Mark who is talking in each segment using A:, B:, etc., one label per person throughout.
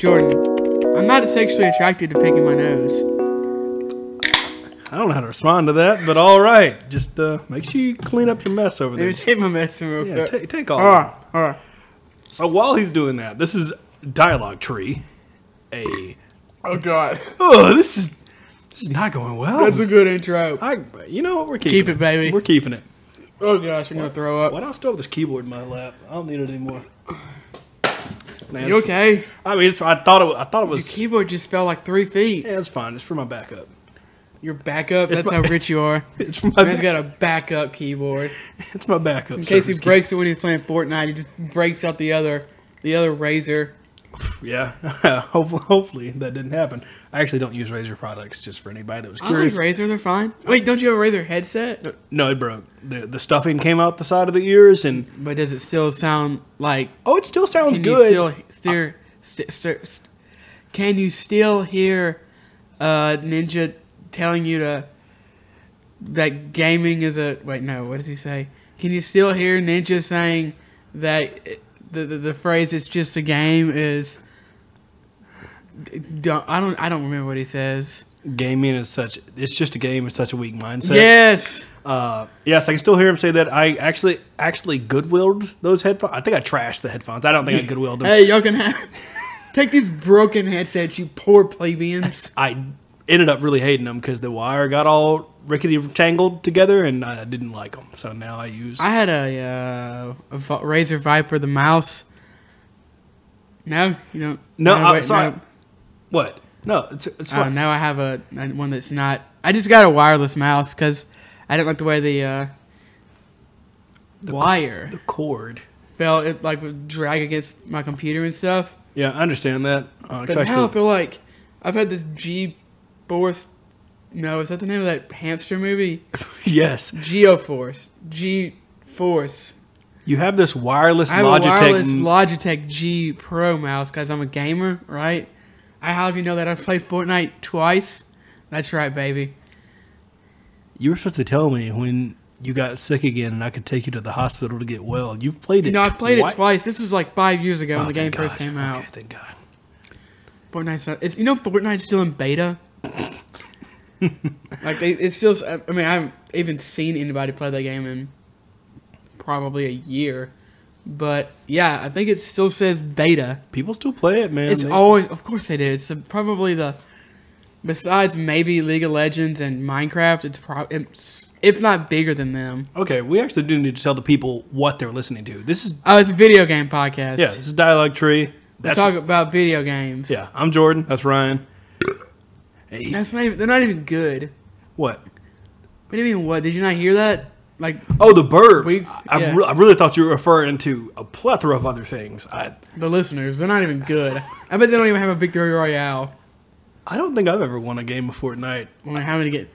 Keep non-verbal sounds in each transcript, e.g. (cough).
A: Jordan, I'm not sexually attracted to picking my nose.
B: I don't know how to respond to that, but all right. Just uh, make sure you clean up your mess over there.
A: take my medicine real
B: Yeah,
A: quick.
B: take, all.
A: All right, all right.
B: So while he's doing that, this is Dialogue Tree. A
A: Oh God,
B: oh, this is this is not going well.
A: that's a good intro.
B: I, you know what? We're keeping
A: Keep it, baby.
B: We're keeping it.
A: Oh gosh, I'm gonna throw up.
B: Why don't I still have this keyboard in my lap? I don't need it anymore. Man,
A: You okay?
B: I mean, it's, I thought it. Was, I thought it
A: Your
B: was.
A: keyboard just fell like three feet.
B: Yeah, it's fine. It's for my backup.
A: Your backup.
B: It's
A: That's
B: my-
A: how rich you are. (laughs)
B: It's for my.
A: Man's got a backup keyboard (laughs)
B: it's my backup.
A: in case he breaks it when he's playing Fortnite. He just breaks out the other, the other
B: Razer. Yeah. (laughs) hopefully, hopefully that didn't happen. I actually don't use Razer products. Just for anybody that was
A: I
B: curious.
A: like Razer. They're fine. Wait, don't you have a Razer headset?
B: no, it broke. the The stuffing came out the side of the ears, and
A: But does it still sound like?
B: oh, it still sounds good.
A: still steer? St- st- st- can you still hear uh, Ninja telling you to that gaming is a wait? No, what does he say? Can you still hear Ninja saying that it- the the, the phrase "it's just a game" is? Don't, I don't. I don't remember what he says.
B: Gaming is such. It's just a game. It's such a weak mindset.
A: Yes.
B: Uh, yes, I can still hear him say that. I actually actually goodwilled those headphones. I think I trashed the headphones. I don't think I goodwilled them. (laughs)
A: Hey, y'all can have take these broken headsets, you poor plebeians. (laughs)
B: I ended up really hating them because the wire got all rickety tangled together, and I didn't like them. So now I use.
A: I had a, uh, a Razer Viper, the mouse. No, you don't.
B: no,
A: no,
B: I'm
A: wait,
B: sorry.
A: no.
B: What? No, it's it's
A: Uh,
B: fine.
A: now I have a, a one that's not. I just got a wireless mouse because I didn't like the way the, uh, wire
B: The cord.
A: felt. It like would drag against my computer and stuff.
B: Yeah, I understand that. Uh,
A: But now I feel like I've had this G Force. No, is that the name of that hamster movie? (laughs)
B: yes,
A: Geoforce. G Force.
B: you have this wireless
A: I have
B: Logitech.
A: a wireless Logitech G Pro mouse because I'm a gamer, right? I have you know that I've played Fortnite twice. That's right, baby.
B: you were supposed to tell me when you got sick again, and I could take you to the hospital to get well. You've played it.
A: Know, I've played
B: twi-
A: it twice. This was like five years ago
B: Oh,
A: when the game first came out.
B: Okay, thank God.
A: Fortnite's uh, not, it's, you know Fortnite's still in beta. (laughs) like they, it's still. I mean, I haven't even seen anybody play that game in probably a year. But yeah, I think it still says beta.
B: People still play it, man.
A: It's
B: They-
A: always, of course, they do. It's probably the, besides maybe League of Legends and Minecraft, it's probably, if not bigger than them.
B: Okay, we actually do need to tell the people what they're listening to. This is
A: Oh, it's a video game podcast.
B: yeah, this is Dialogue Tree.
A: we talk about video games.
B: yeah. I'm Jordan. That's Ryan.
A: That's not even. They're not even good.
B: what?
A: What do you mean? What did you not hear that? Like
B: Oh, the birds.
A: We-
B: I,
A: yeah.
B: re- I really thought you were referring to a plethora of other things. I
A: the listeners, they're not even good. I bet they don't even have a victory royale.
B: I don't think I've ever won a game of Fortnite.
A: Mean, how many get?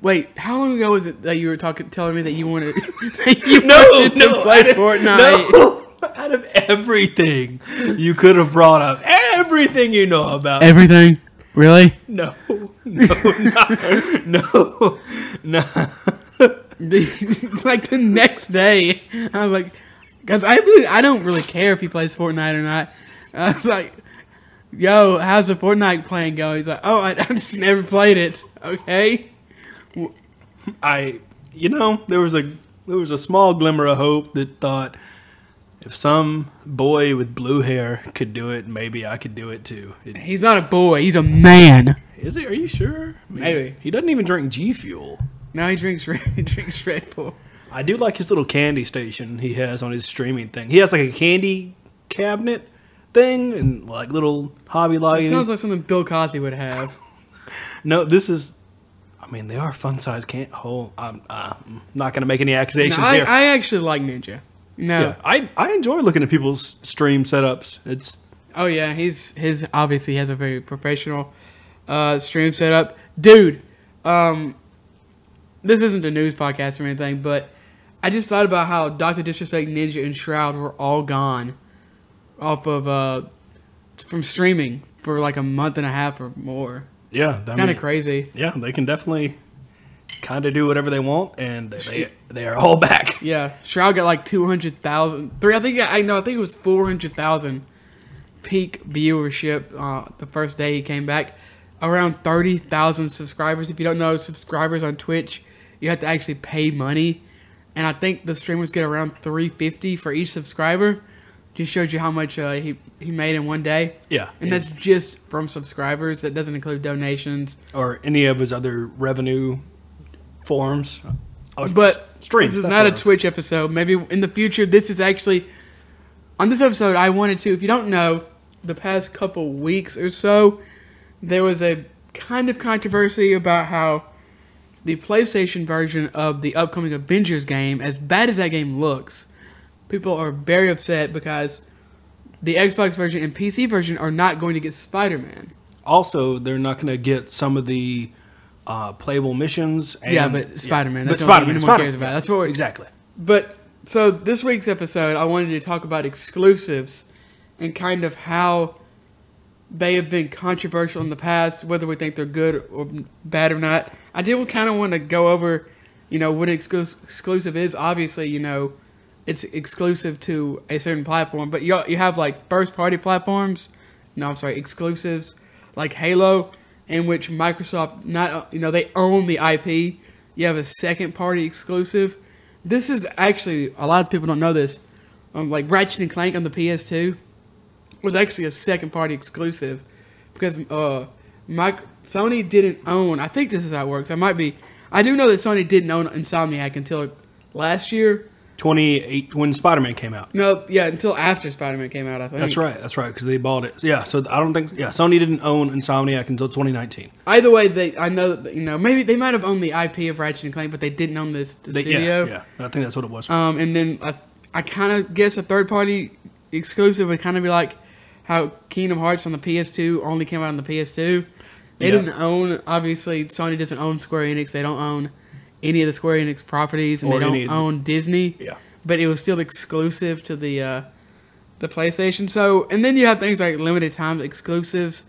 A: Wait, how long ago was it that you were talking, telling me that you wanted, (laughs) that (laughs) you
B: No,
A: wanted to
B: no,
A: play
B: I didn't-
A: Fortnite?
B: No. (laughs) Out of everything you could have brought up, everything you know about.
A: Everything, really?
B: no, no, no, no. (laughs)
A: like the next day, I was like, because I really, I don't really care if he plays Fortnite or not. (laughs) I was like, yo, how's the Fortnite playing going? He's like, oh, I, (laughs) I just never played it. Okay.
B: I, you know, there was a there was a small glimmer of hope that thought if some boy with blue hair could do it, maybe I could do it too. It,
A: He's not a boy. He's a man.
B: is it? Are you sure? I mean,
A: Maybe.
B: he doesn't even drink G Fuel.
A: Now he drinks Red, (laughs) he drinks Red Bull.
B: I do like his little candy station he has on his streaming thing. He has like a candy cabinet thing and like little hobby
A: It
B: lighting.
A: sounds like something Bill Cosby would have. (laughs)
B: no, this is. I mean, they are fun size can. Oh, I'm, uh, I'm not going to make any
A: No,
B: accusations
A: I,
B: here.
A: I actually like Ninja. No.
B: yeah, I I enjoy looking at people's stream setups. It's
A: Oh yeah, he's his obviously has a very professional uh, stream setup, dude. Um, this isn't a news podcast or anything, but I just thought about how Doctor Disrespect, Ninja, and Shroud were all gone off of uh, from streaming for like a month and a half or more.
B: yeah,
A: Kind of crazy.
B: Yeah, they can definitely kind of do whatever they want, and they they are all back. (laughs)
A: Yeah, Shroud got like 200,000. Three, I think I know. I think it was 400,000 peak viewership uh, the first day he came back. Around 30,000 subscribers. If you don't know subscribers on Twitch, you have to actually pay money. And I think the streamers get around 350 for each subscriber. Just shows you how much uh, he, he made in one day.
B: Yeah,
A: And that's just from subscribers. That doesn't include donations.
B: or any of his other revenue forms. Oh,
A: But
B: streams.
A: this is not a. Twitch episode. Maybe in the future, this is actually on this episode. I wanted to. If you don't know, the past couple weeks or so, there was a kind of controversy about how the PlayStation version of the upcoming Avengers game, as bad as that game looks, people are very upset because the Xbox version and PC version are not going to get Spider-Man.
B: Also, they're not going to get some of the uh, playable missions. And,
A: Yeah, but Spider-Man,
B: But
A: that's the only
B: Spider-Man,
A: thing anyone
B: Spider-Man,
A: cares about.
B: yeah,
A: That's what we're-
B: exactly.
A: But so this week's episode, I wanted to talk about exclusives and kind of how they have been controversial in the past, whether we think they're good or bad or not. I did kind of want to go over, you know, what exclus- exclusive is. Obviously, you know, it's exclusive to a certain platform, but you you have like first party platforms. No, I'm sorry, exclusives like Halo, in which Microsoft not you know they own the IP. You have a second party exclusive. This is actually a lot of people don't know this. Um, like Ratchet and Clank on the PS2 was actually a second party exclusive because uh, Mike Sony didn't own. I think this is how it works. I might be. I do know that Sony didn't own Insomniac until last year.
B: 28 when Spider-Man came out.
A: No, yeah, until after Spider Man came out. I think
B: That's right. That's right. Because they bought it. Yeah. So I don't think. Yeah. Sony didn't own Insomniac until 2019.
A: Either way, they I know that you know maybe they might have owned the IP of Ratchet and Clank, but they didn't own this the
B: They,
A: studio.
B: yeah. Yeah. I think that's what it was.
A: Um, and then I, I kind of guess a third party exclusive would kind of be like how Kingdom Hearts on the PS2 only came out on the PS2. They
B: Yeah.
A: didn't own, obviously, Sony doesn't own Square Enix. They don't own any of the Square Enix properties, and
B: Or
A: they don't own Disney.
B: yeah.
A: But it was still exclusive to the uh, the PlayStation. So, and then you have things like limited time exclusives,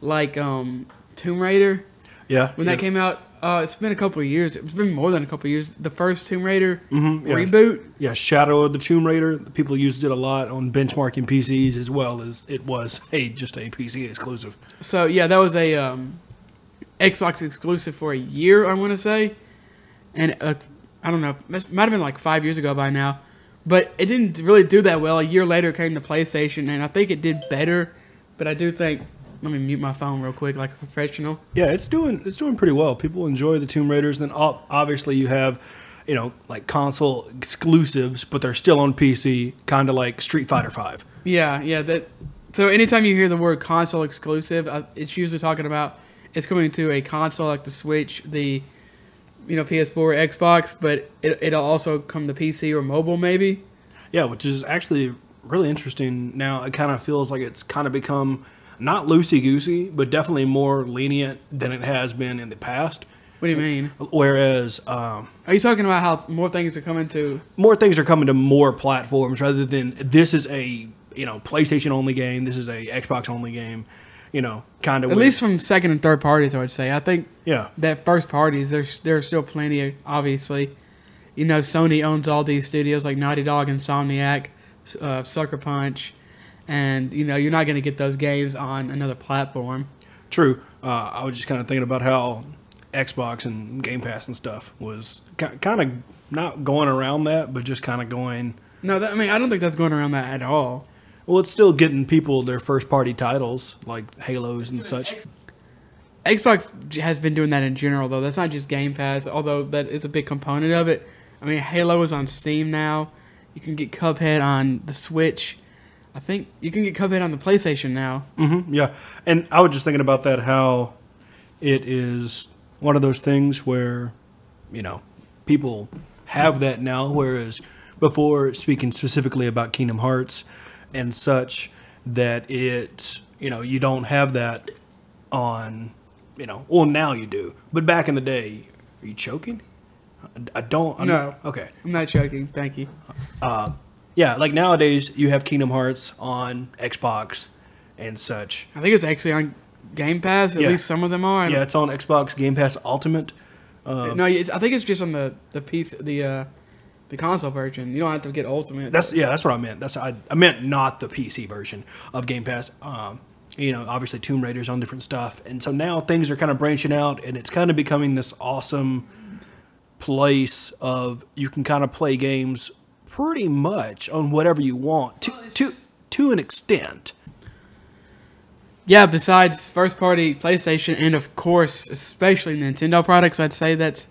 A: like um, Tomb Raider
B: Yeah.
A: when
B: yeah.
A: that came out. Uh, it's been a couple of years. It's been more than a couple of years. The first Tomb Raider
B: Mhm, yeah.
A: reboot.
B: Yeah, Shadow of the Tomb Raider. People used it a lot on benchmarking PCs as well as it was a just a PC exclusive.
A: So yeah, that was a um, Xbox exclusive for a year. I want to say, and uh, I don't know. This might have been like five years ago by now, but it didn't really do that well. A year later, came the PlayStation, and I think it did better. But I do think. Let me mute my phone real quick, like a professional.
B: Yeah, it's doing it's doing pretty well. People enjoy the Tomb Raiders. Then obviously you have, you know, like console exclusives, but they're still on PC, kind of like Street Fighter Five.
A: Yeah, yeah. That. So anytime you hear the word console exclusive, uh, it's usually talking about it's coming to a console like the Switch, the you know PS4, or Xbox, but it, it'll also come to PC or mobile maybe.
B: Yeah, which is actually really interesting. Now it kind of feels like it's kind of become not loosey goosey, but definitely more lenient than it has been in the past.
A: What do you mean?
B: Whereas um,
A: Are you talking about how more things are coming to?
B: more things are coming to more platforms rather than this is a you know PlayStation only game, this is a Xbox only game. You know, kind of
A: At least from second and third parties, I would say. I think
B: yeah.
A: that first parties, there's there's still plenty. Of, obviously, you know, Sony owns all these studios like Naughty Dog, Insomniac, uh, Sucker Punch, and you know you're not going to get those games on another platform.
B: True. Uh, I was just kind of thinking about how Xbox and Game Pass and stuff was kind of not going around that, but just kind of going.
A: No, that, I mean I don't think that's going around that at all.
B: Well, it's still getting people their first party titles like Halos and such.
A: Xbox has been doing that in general, though. That's not just Game Pass, although that is a big component of it. I mean, Halo is on Steam now. You can get Cuphead on the Switch. I think you can get Cuphead on the PlayStation now.
B: Mm-hmm, yeah, and I was just thinking about that how it is one of those things where you know people have that now, whereas before speaking specifically about Kingdom Hearts and such, that it you know you don't have that on you know well now you do, but back in the day, are you choking? I- don't. I'm
A: No.
B: not- okay.
A: I'm not joking. Thank you.
B: Yeah, like nowadays you have Kingdom Hearts on Xbox and such.
A: I think it's actually on Game Pass. At
B: Yeah.
A: least some of them are.
B: Yeah, it's on Xbox Game Pass Ultimate.
A: No, it's, I think it's just on the the piece the uh, the console version. You don't have to get Ultimate.
B: That's yeah, that's what I meant. That's I, I meant not the PC version of Game Pass. Um, you know, obviously Tomb Raider's on different stuff, and so now things are kind of branching out, and it's kind of becoming this awesome place of you can kind of play games pretty much on whatever you want to to to an extent.
A: yeah. Besides first party PlayStation and of course especially Nintendo products, I'd say that's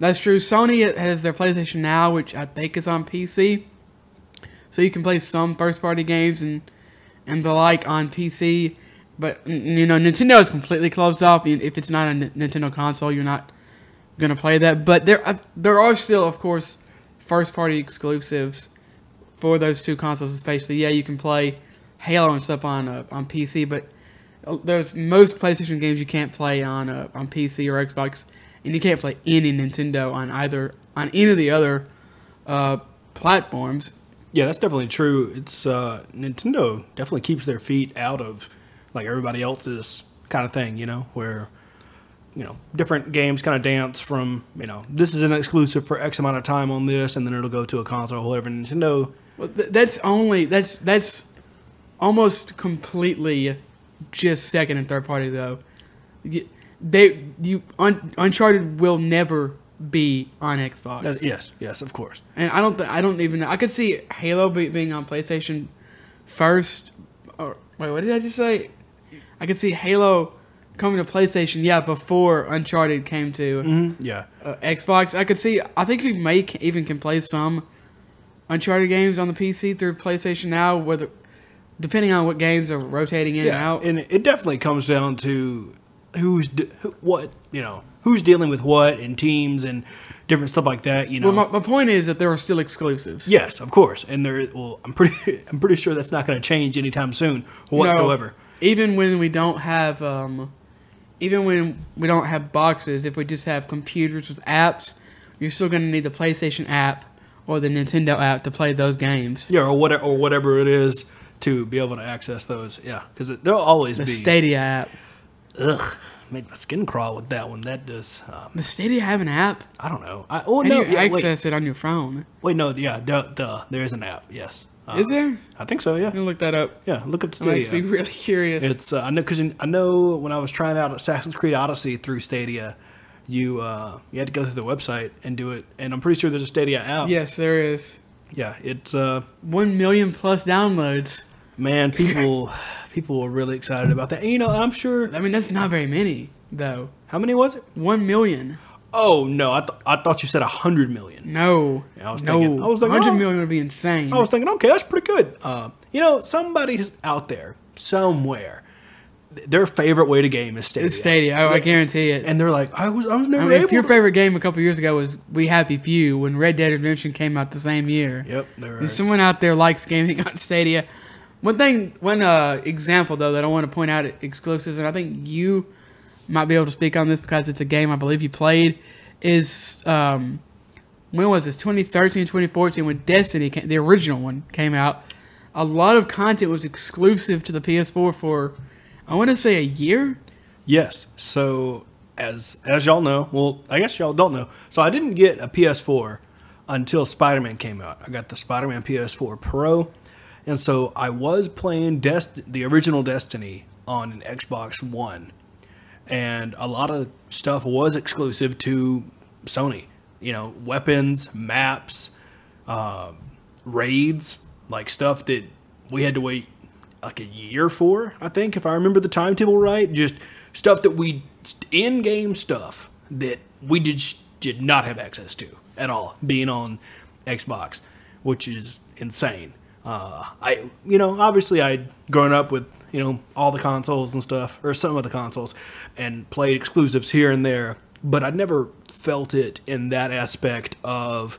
A: that's true. Sony has their PlayStation Now, which I think is on PC, so you can play some first party games and and the like on PC. But you know, Nintendo is completely closed off. If it's not a Nintendo console, you're not gonna play that. But there, there are still, of course, first party exclusives for those two consoles, especially. Yeah, you can play Halo and stuff on uh, on PC, but uh, there's most PlayStation games you can't play on uh, on PC or Xbox, and you can't play any Nintendo on either on any of the other uh, platforms.
B: Yeah, that's definitely true. It's uh, Nintendo definitely keeps their feet out of like everybody else's kind of thing, you know, where you know different games kind of dance from you know this is an exclusive for X amount of time on this, and then it'll go to a console. or Whatever Nintendo,
A: Well, th- that's only that's that's almost completely just second and third party though. Y- They you Un- Uncharted will never be on Xbox.
B: that's, yes, yes, of course.
A: And I don't th- I don't even know. I could see Halo be- being on PlayStation first. Or wait, what did I just say? I could see Halo coming to PlayStation. Yeah, before Uncharted came to
B: hmm Yeah,
A: uh, Xbox. I could see. I think we may c- even can play some Uncharted games on the PC through PlayStation now. Whether depending on what games are rotating in and out.
B: and it definitely comes down to who's who, what you know who's dealing with what and teams and different stuff like that. You know,
A: well, my, my point is that there are still exclusives.
B: yes, of course, and there. Well, I'm pretty (laughs) I'm pretty sure that's not going to change anytime soon
A: No,
B: whatsoever.
A: even when we don't have, um, even when we don't have boxes, if we just have computers with apps, you're still going to need the PlayStation app or the Nintendo app to play those games.
B: Yeah, or whatever, or whatever it is to be able to access those. Yeah, because there'll always
A: The
B: be.
A: Stadia app.
B: Ugh, made my skin crawl with that one. That does. Um,
A: The Stadia have an app.
B: I don't know. I, oh
A: How
B: no,
A: you
B: yeah, wait,
A: access it on your phone?
B: wait, no, yeah, duh, duh, there is an app. Yes, uh,
A: Is there?
B: I think so. Yeah,
A: gonna look that up.
B: yeah. Look up Stadia.
A: I'm actually really curious.
B: It's uh, I know because I know when I was trying out Assassin's Creed Odyssey through Stadia, you uh, you had to go through the website and do it, and I'm pretty sure there's a Stadia app.
A: yes, there is
B: yeah. It's uh,
A: one million plus downloads.
B: Man, people people were really excited about that. And, you know, I'm sure.
A: I mean, that's not very many though.
B: How many was it?
A: One million.
B: Oh no, I, th- I thought you said a hundred million.
A: No.
B: I was
A: no.
B: thinking- I was thinking,
A: hundred
B: oh.
A: million would be insane.
B: I was thinking, okay, that's pretty good. Uh, you know, somebody's out there somewhere. th- Their favorite way to game is Stadia.
A: it's Stadia. Oh, I guarantee it.
B: And they're like, I was, I was
A: I
B: never
A: mean, if your
B: to-
A: favorite game a couple years ago was We Happy Few when Red Dead Redemption came out the same year,
B: Yep, they're
A: and someone out there likes gaming (laughs) on Stadia. One thing, one uh, example though that I want to point out exclusives, and I think you might be able to speak on this because it's a game I believe you played. Is um, when was this? 2013, 2014 when Destiny, came, the original one, came out. A lot of content was exclusive to the PS4 for, I want to say a year.
B: Yes. So as as y'all know, well, I guess y'all don't know. So I didn't get a PS4 until Spider-Man came out. I got the Spider-Man PS4 Pro, and so I was playing Dest- the original Destiny on an Xbox One, and a lot of stuff was exclusive to Sony. You know, weapons, maps, uh, raids, like stuff that we had to wait like a year for, I think, if I remember the timetable right. Just stuff that we, in game stuff that we did, did not have access to at all, being on Xbox, which is insane. Uh, I, you know, obviously I'd grown up with, you know, all the consoles and stuff, or some of the consoles, and played exclusives here and there, but I'd never felt it in that aspect of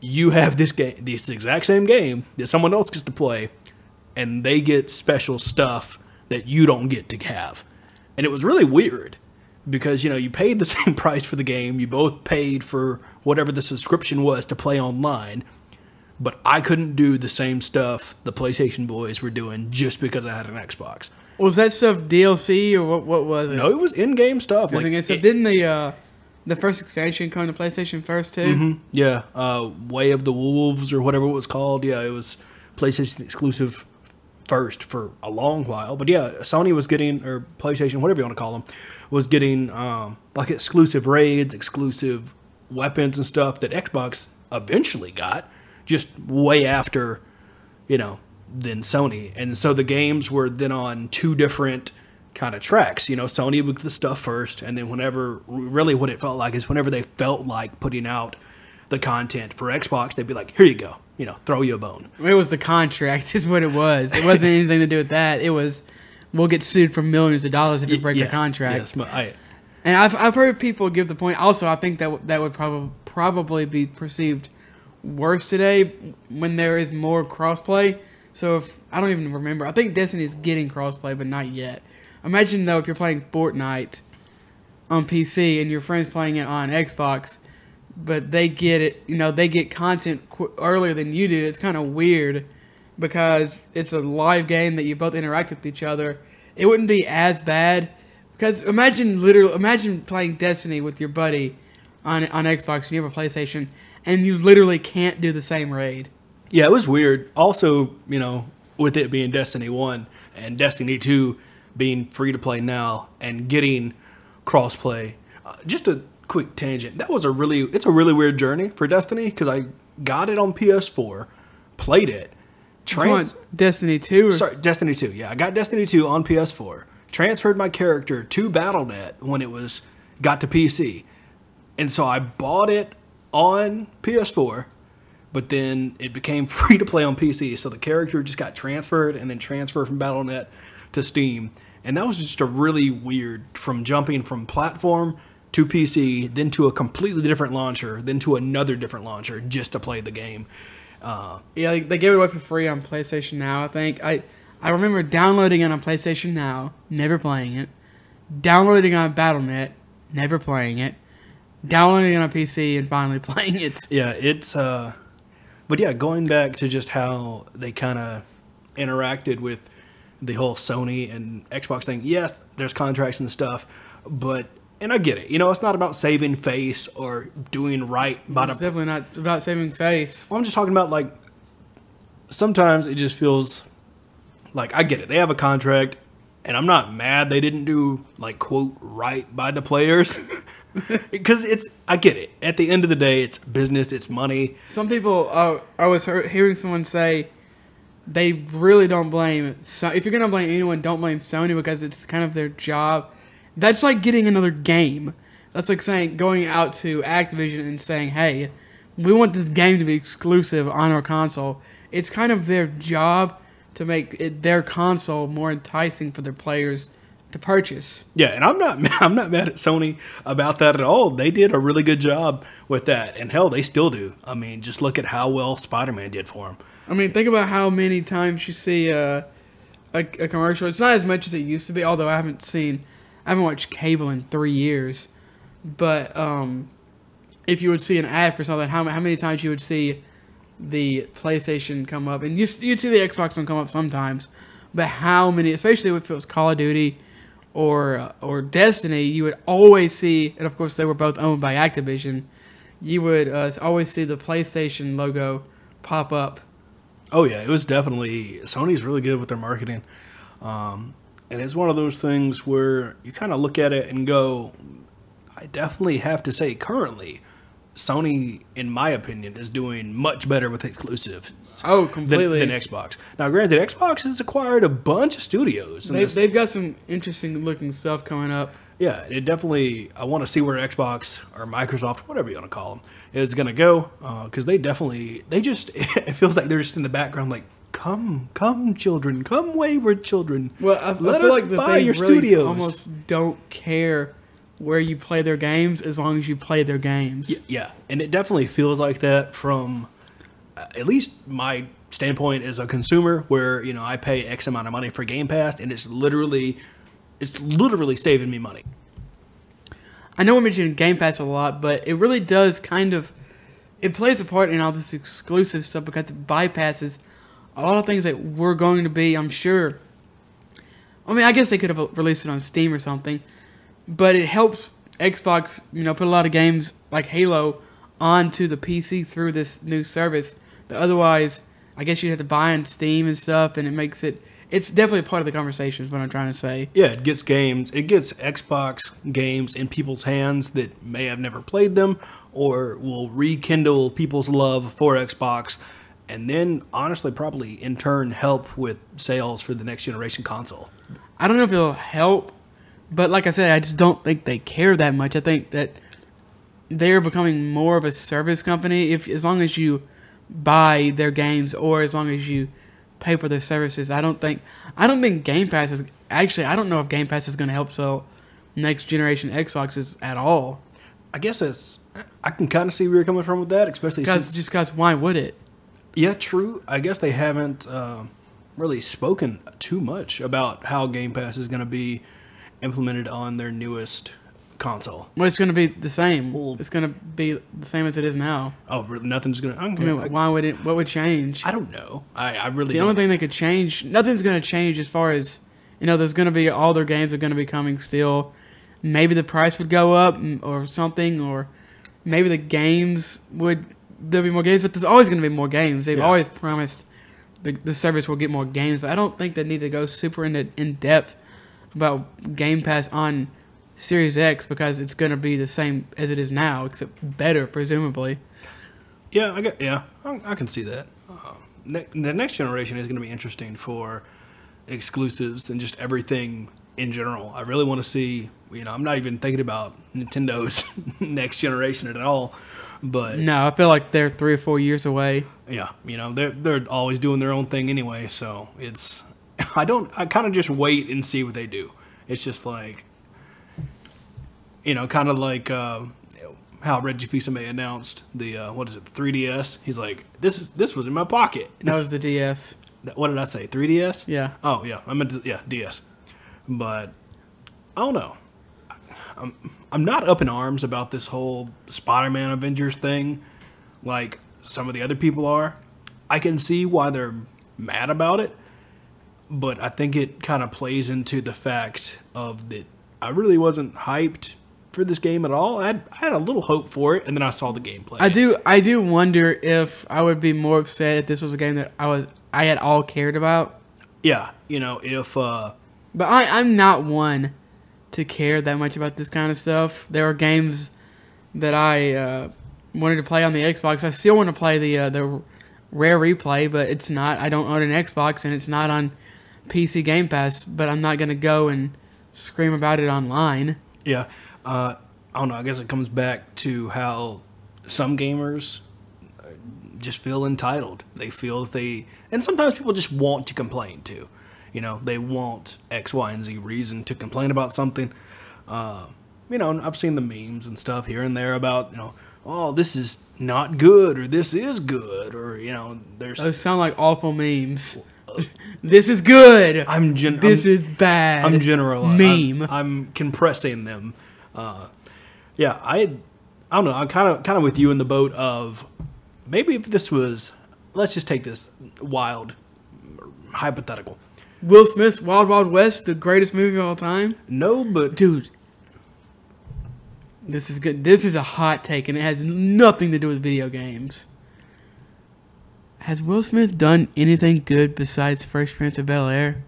B: you have this game, this exact same game that someone else gets to play, and they get special stuff that you don't get to have. And it was really weird because you know you paid the (laughs) same price for the game, you both paid for whatever the subscription was to play online, but I couldn't do the same stuff the PlayStation boys were doing just because I had an Xbox.
A: Was that stuff DLC or what? What was it?
B: No, it was in-game stuff. Like it-
A: didn't the uh, the first expansion coming to PlayStation first too.
B: Mhm. Yeah, uh, Way of the Wolves or whatever it was called. Yeah, it was PlayStation exclusive first for a long while. But yeah, Sony was getting or PlayStation, whatever you want to call them, was getting um, like exclusive raids, exclusive weapons and stuff that Xbox eventually got, just way after, you know, than Sony. And so the games were then on two different kind of tracks. You know, Sony would the stuff first, and then whenever really what it felt like is whenever they felt like putting out the content for Xbox, they'd be like, "Here you go," you know, throw you a bone.
A: It was the contract, (laughs) is what it was. It wasn't (laughs) anything to do with that. It was, we'll get sued for millions of dollars if you break
B: Yes,
A: the contract.
B: Yes, I,
A: And I've, I've heard people give the point. Also, I think that w- that would probably probably be perceived worse today when there is more crossplay. So if I don't even remember, I think Destiny is getting crossplay, but not yet. Imagine though if you're playing Fortnite on PC and your friends playing it on Xbox, but they get it, you know, they get content earlier than you do. It's kind of weird because it's a live game that you both interact with each other. It wouldn't be as bad because imagine literally imagine playing Destiny with your buddy on on Xbox and you have a PlayStation and you literally can't do the same raid.
B: yeah, it was weird. Also, you know, with it being Destiny One and Destiny Two being free to play now and getting crossplay. Uh, just a quick tangent. That was a really, it's a really weird journey for Destiny because I got it on PS4, played it, trans.
A: Destiny 2 or
B: Sorry, Destiny 2. Yeah, I got Destiny 2 on PS4. Transferred my character to BattleNet when it was got to PC. And so I bought it on PS4, but then it became (laughs) free to play on PC. So the character just got transferred and then transferred from BattleNet to Steam. And that was just a really weird from jumping from platform to PC, then to a completely different launcher, then to another different launcher just to play the game. Uh,
A: Yeah, they gave it away for free on PlayStation Now. I think I I remember downloading it on PlayStation Now, never playing it. Downloading on BattleNet, never playing it. Downloading it on PC and finally (laughs) playing it.
B: Yeah, it's uh but yeah, going back to just how they kind of interacted with the whole Sony and Xbox thing. Yes, there's contracts and stuff, but and I get it. You know, it's not about saving face or doing right by
A: It's
B: the
A: definitely not about saving face.
B: well, I'm just talking about like sometimes it just feels like I get it. They have a contract and I'm not mad they didn't do like quote right by the players (laughs) because it's I get it. At the end of the day, it's business, it's money.
A: Some people, uh, I was hearing someone say they really don't blame. So if you're gonna blame anyone, don't blame Sony because it's kind of their job. That's like getting another game. That's like saying going out to Activision and saying, "Hey, we want this game to be exclusive on our console." It's kind of their job to make it, their console more enticing for their players to purchase.
B: Yeah, and I'm not (laughs) I'm not mad at Sony about that at all. They did a really good job with that, and hell, they still do. I mean, just look at how well Spider-Man did for them.
A: I mean, think about how many times you see uh, a, a commercial. It's not as much as it used to be, although I haven't seen, I haven't watched cable in three years. But um, if you would see an ad for something, how, how many times you would see the PlayStation come up, and you you'd see the Xbox one come up sometimes, but how many, especially if it was Call of Duty or uh, or Destiny, you would always see, and of course they were both owned by Activision. You would uh, always see the PlayStation logo pop up
B: Oh yeah, it was definitely Sony's really good with their marketing, um, and it's one of those things where you kind of look at it and go, I definitely have to say currently. Sony, in my opinion, is doing much better with exclusives
A: Oh,
B: than,
A: completely.
B: than Xbox. Now, granted, Xbox has acquired a bunch of studios.
A: They,
B: this-
A: they've got some interesting looking stuff coming up.
B: Yeah, it definitely. I want to see where Xbox or Microsoft, whatever you want to call them, is going to go uh, because they definitely. They just. (laughs) It feels like they're just in the background, like, come, come, children, come, wayward children.
A: Well, I,
B: Let
A: I feel
B: us
A: like
B: buy your
A: really
B: studios.
A: almost don't care where you play their games as long as you play their games.
B: Yeah, and it definitely feels like that from uh, at least my standpoint as a consumer, where you know I pay X amount of money for Game Pass, and it's literally, it's literally saving me money.
A: I know we're mentioning Game Pass a lot, but it really does kind of it plays a part in all this exclusive stuff because it bypasses a lot of things that we're going to be, I'm sure. I mean, I guess they could have released it on Steam or something, but it helps Xbox, you know, put a lot of games like Halo onto the PC through this new service. That otherwise, I guess you'd have to buy on Steam and stuff, and it makes it. It's definitely a part of the conversation. Is what I'm trying to say.
B: Yeah, it gets games. It gets Xbox games in people's hands that may have never played them, or will rekindle people's love for Xbox, and then honestly, probably in turn help with sales for the next generation console.
A: I don't know if it'll help, but like I said, I just don't think they care that much. I think that they're becoming more of a service company. If as long as you buy their games or as long as you pay for their services, I don't think I don't think Game Pass is actually I don't know if Game Pass is going to help sell next generation Xboxes at all.
B: I guess that's. I can kind of see where you're coming from with that, especially
A: Because
B: since
A: just because why would it?
B: Yeah, true. I guess they haven't uh, really spoken too much about how Game Pass is going to be implemented on their newest console.
A: Well, it's going to be the same.
B: Well-
A: it's going to be the same as it is now.
B: Oh, really? nothing's going to.
A: I mean, why would it? What would change?
B: I don't know. I, I really
A: The
B: don't.
A: only thing that could change, nothing's going to change as far as you know. There's going to be all their games are going to be coming still. Maybe the price would go up or something, or maybe the games would there'll be more games. But there's always going to be more games. They've
B: Yeah.
A: always promised the, the service will get more games, but I don't think they need to go super into in depth about Game Pass on Series X because it's going to be the same as it is now, except better, presumably.
B: Yeah, I get. Yeah, I, I can see that. Uh, ne- the next generation is going to be interesting for exclusives and just everything in general. I really want to see. You know, I'm not even thinking about Nintendo's (laughs) next generation at all. But
A: No, I feel like they're three or four years away.
B: yeah, you know, they're they're always doing their own thing anyway. So it's. I don't. I kind of just wait and see what they do. It's just like. You know, kind of like. Uh, how Reggie Fils-Aimé announced the uh, what is it, 3DS? He's like, "This is this was in my pocket."
A: That was the DS.
B: What did I say? 3DS?
A: Yeah.
B: Oh yeah, I meant to, yeah DS. But I don't know. I'm I'm not up in arms about this whole Spider-Man Avengers thing, like some of the other people are. I can see why they're mad about it, but I think it kind of plays into the fact of that I really wasn't hyped for this game at all. I had, I had a little hope for it, and then I saw the gameplay.
A: I do. I do wonder if I would be more upset if this was a game that I was I had all cared about.
B: Yeah, you know, if uh,
A: But I, I'm not one to care that much about this kind of stuff. There are games that I uh, wanted to play on the Xbox. I still want to play the uh, the Rare Replay, but it's not. I don't own an Xbox, and it's not on PC Game Pass. But I'm not gonna go and scream about it online.
B: Yeah. Uh, I don't know. I guess it comes back to how some gamers uh, just feel entitled. They feel that they, and sometimes people just want to complain too. You know, they want X, Y, and Z reason to complain about something. Uh, you know, I've seen the memes and stuff here and there about, you know, oh, this is not good or this is good or, you know, there's.
A: Those sound like awful memes. This is good.
B: I'm gen-
A: this
B: I'm-
A: is bad.
B: I'm general.
A: Meme.
B: I'm, I'm compressing them. Uh, yeah, I, I don't know. I'm kind of kind of with you in the boat of maybe if this was, let's just take this wild hypothetical.
A: Will Smith's Wild Wild West, the greatest movie of all time.
B: No, but
A: Dude, this is good. This is a hot take, and it has nothing to do with video games. Has Will Smith done anything good besides Fresh Prince of Bel Air?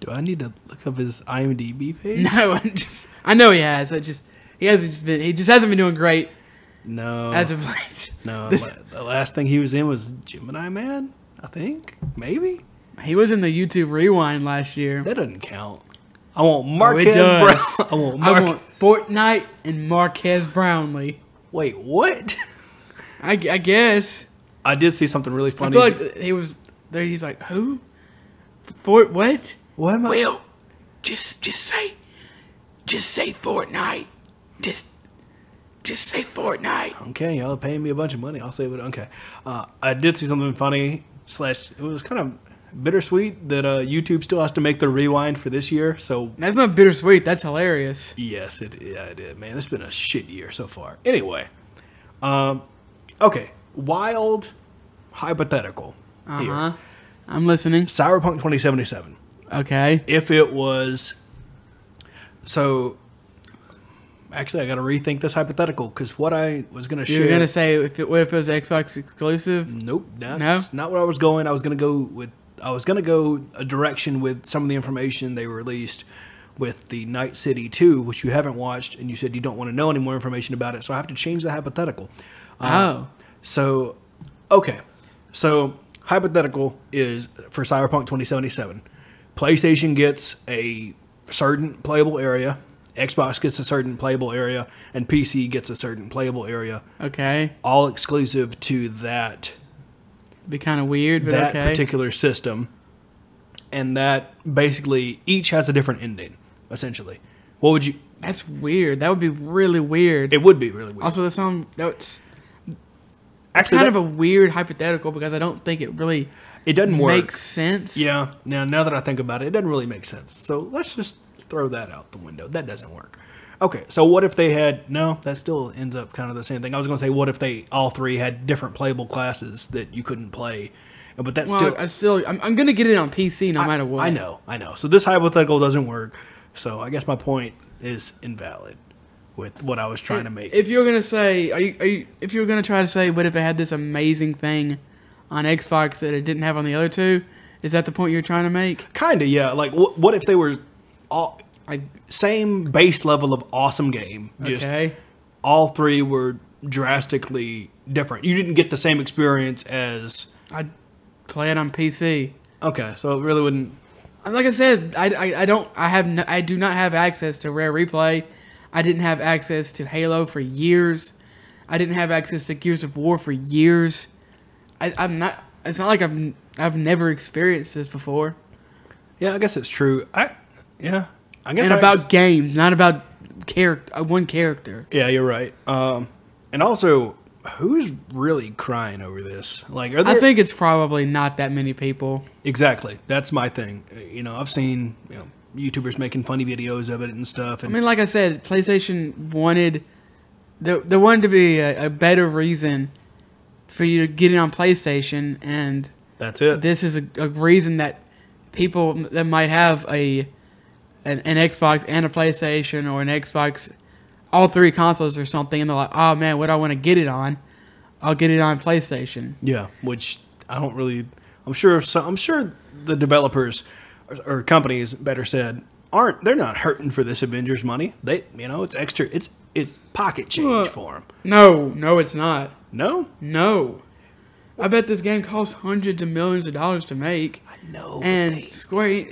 B: do I need to look up his IMDb page? (laughs)
A: No, I just I know he has. I just he hasn't just been he just hasn't been doing great
B: No,
A: as of late.
B: no. (laughs) the last thing he was in was Gemini Man. I think maybe
A: He was in the YouTube Rewind last year.
B: that doesn't count. I want
A: Oh,
B: Marques
A: does.
B: Brown. (laughs) I want
A: I want Fortnite and Marques Brownlee.
B: Wait, what?
A: I, I guess.
B: I did see something really
A: I
B: funny.
A: feel like he was there. He's like, who? Fort what?
B: what am I?
A: Will, just just say, just say Fortnite. Just just say Fortnite.
B: Okay, y'all are paying me a bunch of money. I'll say it. Okay, uh, I did see something funny. Slash, it was kind of bittersweet that uh, YouTube still has to make the rewind for this year. So
A: That's not bittersweet. That's hilarious.
B: yes, it yeah it did. Man, it's been a shit year so far. Anyway, um, okay, wild hypothetical
A: Uh huh. I'm listening.
B: Cyberpunk 2077.
A: Okay.
B: If it was so actually, I got to rethink this hypothetical because what I was going to
A: You
B: share.
A: were gonna say if it, what if it was Xbox exclusive?
B: Nope, that's not where I was going. I was going to go with. I was going to go a direction with some of the information they released with the Night City 2, which you haven't watched, and you said you don't want to know any more information about it. So I have to change the hypothetical.
A: Uh, oh,
B: So, okay. So, hypothetical is for Cyberpunk 2077. PlayStation gets a certain playable area, Xbox gets a certain playable area, and PC gets a certain playable area,
A: okay.
B: all exclusive to that
A: Be kind of weird, but
B: that
A: okay.
B: particular system. And that basically each has a different ending, essentially. What would you
A: That's weird. That would be really weird.
B: it would be really weird.
A: also, that sound that's
B: Actually
A: kind
B: that-
A: of a weird hypothetical because I don't think it really
B: it doesn't work.
A: makes sense.
B: Yeah. Now, now that I think about it, it doesn't really make sense. So let's just throw that out the window. That doesn't work. Okay. So what if they had? No, that still ends up kind of the same thing. I was going to say, what if they all three had different playable classes that you couldn't play? But that's
A: Well,
B: still.
A: I still, I'm, I'm gonna get it on PC no matter what.
B: I know. I know. So this hypothetical doesn't work. So I guess my point is invalid with what I was trying to make.
A: If you're gonna say, are you, are you, if you're gonna try to say, what if it had this amazing thing on Xbox that it didn't have on the other two? Is that the point you're trying to make?
B: kind of. Yeah. Like what? What if they were all
A: I
B: same base level of awesome game? Just
A: okay.
B: all three were drastically different. You didn't get the same experience as
A: I'd play it on PC.
B: okay, so it really wouldn't.
A: Like I said, I, I, I don't I have no, I do not have access to Rare Replay. I didn't have access to Halo for years. I didn't have access to Gears of War for years. I, I'm not. It's not like I've I've never experienced this before.
B: Yeah, I guess it's true. I yeah, I guess
A: And
B: I
A: about
B: ex-
A: games, not about character. One character.
B: yeah, you're right. Um, and also, who's really crying over this? Like, are
A: I think it's probably not that many people.
B: exactly? That's my thing. Uh, You know, I've seen you know YouTubers making funny videos of it and stuff,
A: I mean, like I said, PlayStation wanted there there wanted to be a, a better reason for you to get it on PlayStation, and
B: that's it.
A: this is a, a reason that people that might have a an, an Xbox and a PlayStation or an Xbox, all three consoles or something, and they're like, oh man, what do I want to get it on? I'll get it on PlayStation.
B: Yeah, which I don't really. I'm sure. So, I'm sure the developers or, or companies, better said, aren't. They're not hurting for this Avengers money. They, you know, it's extra. It's it's pocket change for them.
A: No, no, it's not.
B: No,
A: No. I bet this game costs hundreds of millions of dollars to make.
B: I know.
A: And
B: they-
A: Square,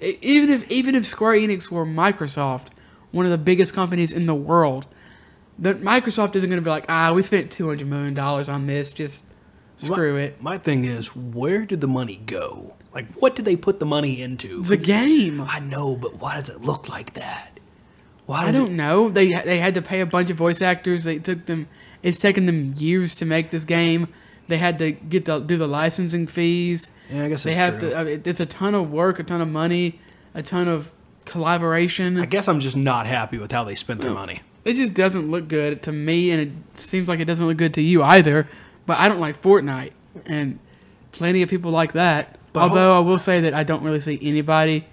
A: even if even if Square Enix were Microsoft, one of the biggest companies in the world, that Microsoft isn't going to be like, ah, we spent two hundred million dollars on this, just screw
B: my,
A: it.
B: My thing is, where did the money go? Like, what did they put the money into?
A: The game.
B: I know, but why does it look like that? Why
A: I don't
B: it?
A: know. They they had to pay a bunch of voice actors. They took them. It's taken them years to make this game. They had to get the do the licensing fees.
B: Yeah, I guess
A: They have
B: true.
A: to. I mean, it's a ton of work, a ton of money, a ton of collaboration.
B: I guess I'm just not happy with how they spent their money.
A: It just doesn't look good to me, and it seems like it doesn't look good to you either. But I don't like Fortnite, and plenty of people like that.
B: But
A: Although I will say that I don't really see anybody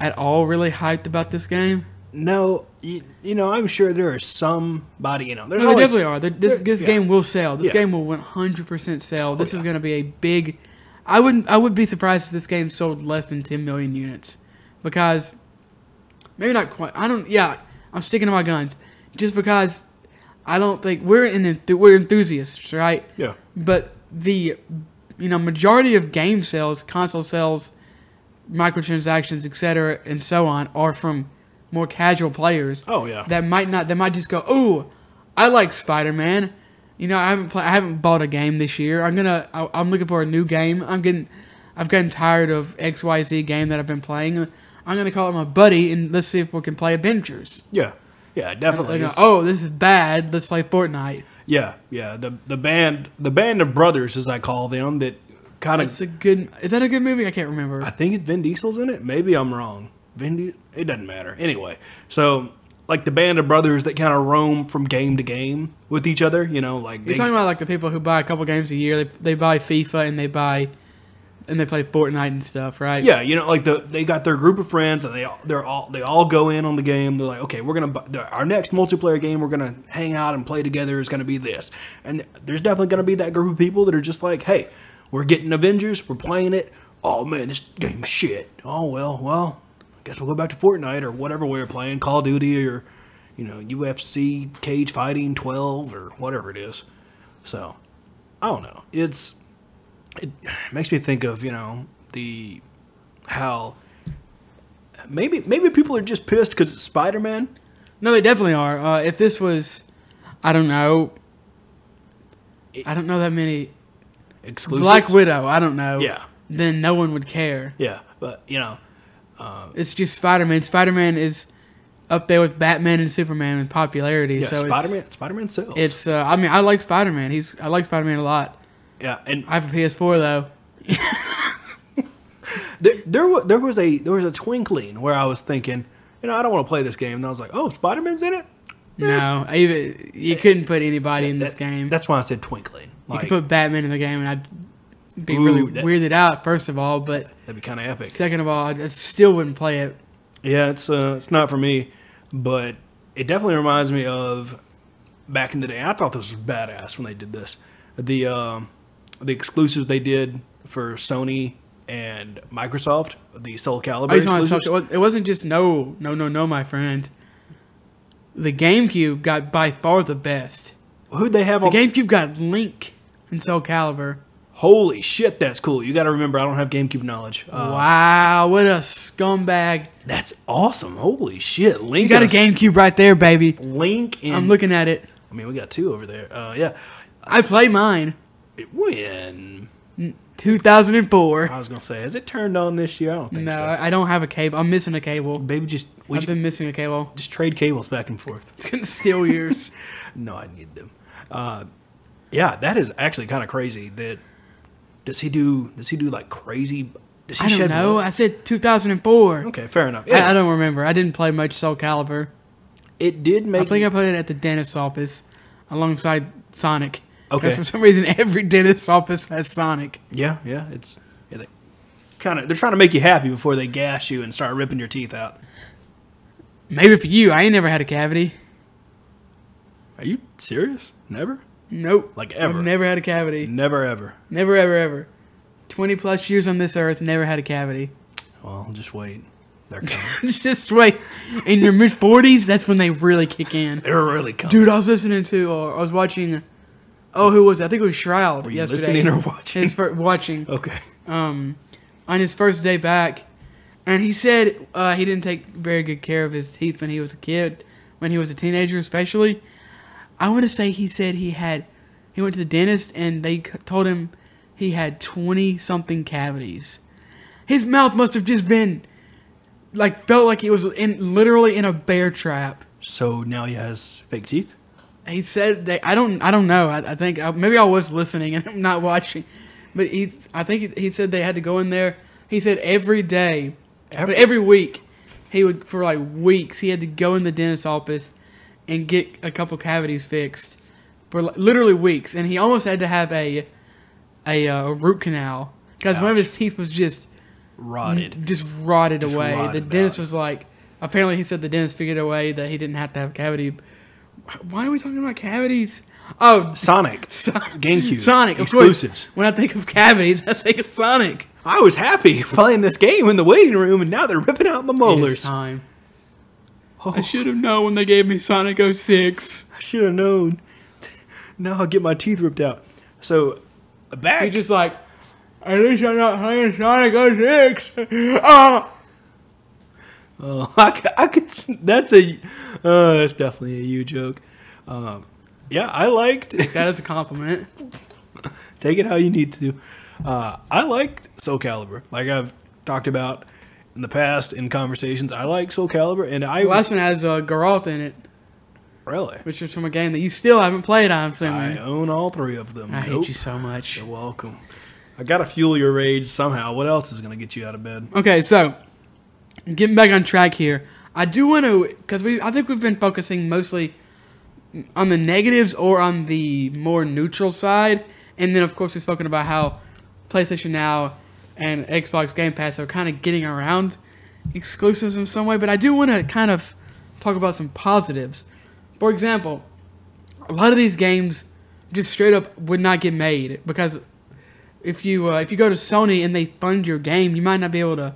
A: at all really hyped about this game.
B: No, you, you know, I'm sure there is somebody. You know, there's
A: No, they
B: always,
A: definitely are. They're- This
B: there-
A: this
B: yeah.
A: game will sell. This
B: Yeah.
A: game will 100% sell. Oh, this
B: yeah.
A: is going to be a big. I wouldn't. I would be surprised if this game sold less than 10 million units, because maybe not quite. I don't. Yeah, I'm sticking to my guns, just because I don't think we're in. We're enthusiasts, right?
B: Yeah.
A: But the, you know, majority of game sales, console sales, microtransactions, etc., and so on, are from more casual players
B: Oh yeah.
A: that might not that might just go oh i like spider-man you know i haven't play, i haven't bought a game this year i'm gonna I, i'm looking for a new game i'm getting i've gotten tired of xyz game that i've been playing i'm gonna call it my buddy and let's see if we can play avengers
B: yeah. Yeah. Definitely.
A: Go, oh this is bad let's play fortnite
B: Yeah. Yeah. The the band the band of brothers, as I call them, that kind of.
A: it's a good is that a good movie i can't remember
B: I think it's Vin Diesel's in it. Maybe I'm wrong. Vin. Di- it doesn't matter. Anyway, so like the band of brothers that kind of roam from game to game with each other. You know, like
A: you're
B: they-
A: talking about like the people who buy a couple games a year they, they buy fifa and they buy and they play Fortnite and stuff, right?
B: Yeah, you know, like the they got their group of friends and they all they're all they all go in on the game. They're like, okay, we're gonna our next multiplayer game we're gonna hang out and play together is gonna be this. And there's definitely gonna be that group of people that are just like, hey, we're getting Avengers, we're playing it. Oh man, this game's shit. Oh well, well, I guess we'll go back to Fortnite or whatever we were playing, Call of Duty or you know UFC Cage Fighting 12 or whatever it is. So I don't know. It's it makes me think of you know the how maybe maybe people are just pissed because it's Spider Man.
A: No, they definitely are. Uh, if this was, I don't know, I don't know that many
B: Exclusive.
A: Black Widow. I don't know.
B: Yeah.
A: Then no one would care.
B: Yeah, but you know,
A: It's just Spider Man. Spider Man is up there with Batman and Superman in popularity.
B: yeah,
A: so
B: Spider Man. Spider Man sells.
A: it's. Uh, I mean, I like Spider Man. He's. I like Spider Man a lot.
B: Yeah, and
A: I have a PS4 though. (laughs)
B: there there was there was a there was a twinkling where I was thinking, you know, I don't want to play this game, and I was like, oh, Spider Man's in it.
A: No, I even you couldn't put anybody in this
B: That-
A: game.
B: That's why I said twinkling.
A: you could put Batman in the game, and I'd be
B: Ooh,
A: really
B: that-
A: weirded out. First of all, but
B: that'd be kind of epic.
A: second of all, I just still wouldn't play it.
B: Yeah, it's uh, it's not for me, but it definitely reminds me of back in the day. I thought this was badass when they did this. The um, the exclusives they did for Sony and Microsoft, the Soul Calibur
A: I just want to
B: exclusives.
A: talk. It wasn't just no, no, no, no, my friend. The GameCube got by far the best.
B: Who'd they have
A: The
B: on?
A: GameCube got Link and Soul Calibur.
B: Holy shit, that's cool. You got to remember, I don't have GameCube knowledge. Uh,
A: wow, what a scumbag!
B: That's awesome. Holy shit, Link.
A: You got a GameCube right there, baby.
B: Link. And,
A: I'm looking at it.
B: I mean, we got two over there. Uh, yeah.
A: I play mine.
B: When
A: 2004.
B: I was gonna say, has it turned on this year? I don't think
A: No,
B: so.
A: I I don't have a cable. I'm missing a cable.
B: Baby, just we
A: I've
B: ju-
A: been missing a cable.
B: just trade cables back and forth. (laughs)
A: It's gonna steal yours.
B: No, I need them. Uh, yeah, that is actually kind of crazy. That does he do? Does he do like crazy? Does he
A: I don't know.
B: blood?
A: I said 2004.
B: Okay, fair enough.
A: I,
B: Yeah,
A: I don't remember. I didn't play much Soul Calibur.
B: it did make.
A: I think I put it at the dentist's office alongside Sonic.
B: Okay.
A: Because for some reason, every dentist's office has Sonic.
B: yeah, yeah. It's yeah, they kind of they're trying to make you happy before they gas you and start ripping your teeth out.
A: Maybe for you, I ain't never had a cavity.
B: Are you serious? Never,
A: Nope.
B: Like ever?
A: I've never had a cavity.
B: never, ever.
A: Never, ever, ever. 20 plus years on this earth, never had a cavity.
B: Well, just wait. They're (laughs) coming.
A: Just wait. In your mid 40s, that's when they really kick in.
B: they're really coming.
A: Dude, I was listening to, or I was watching. Oh, who was it? I think it was Shroud
B: Were you
A: yesterday.
B: listening or watching?
A: His fir- watching.
B: okay.
A: um, on his first day back, and he said uh, he didn't take very good care of his teeth when he was a kid, when he was a teenager, especially. I want to say he said he had, he went to the dentist and they told him he had twenty something cavities. His mouth must have just been, like, felt like he was in literally in a bear trap.
B: So now he has fake teeth.
A: He said they. I don't. I don't know. I, I think uh, maybe I was listening and (laughs) I'm not watching, but he. I think he said they had to go in there. He said every day,
B: Every-
A: every, week, he would for like weeks. He had to go in the dentist's office and get a couple cavities fixed for like, literally weeks, and he almost had to have a a uh, root canal because one of his teeth was just
B: Rotted.
A: just rotted
B: Just
A: away.
B: rotted
A: the dentist
B: out.
A: was like, apparently he said the dentist figured a way that he didn't have to have a cavity. Why are we talking about cavities? Oh,
B: Sonic. (laughs)
A: Son-
B: GameCube.
A: Sonic, of
B: Exclusives.
A: course. When I think of cavities, I think of Sonic.
B: I was happy (laughs) playing this game in the waiting room, and now they're ripping out my molars.
A: time.
B: Oh,
A: I should have known when they gave me Sonic 06.
B: I should have known. (laughs) Now I'll get my teeth ripped out. So, back.
A: You're just like, at least I'm not playing Sonic 06. Ah!
B: Oh, I, (laughs) I could. That's a. Uh, that's definitely a you joke. Um, yeah, I liked.
A: That is a compliment. (laughs)
B: Take it how you need to. Uh, I liked Soul Calibur. Like I've talked about in the past in conversations, I like Soul Calibur, and I
A: one has uh, Geralt in it,
B: really.
A: which is from a game that you still haven't played, I'm
B: saying
A: I
B: own all three of them.
A: I hate you so much.
B: You're welcome. I gotta fuel your rage somehow. What else is gonna get you out of bed?
A: Okay, so getting back on track here, I do want to because we I think we've been focusing mostly on the negatives or on the more neutral side, and then of course we've spoken about how PlayStation Now and Xbox Game Pass are kind of getting around exclusives in some way. But I do want to kind of talk about some positives. For example, a lot of these games just straight up would not get made because if you uh, if you go to Sony and they fund your game, you might not be able to.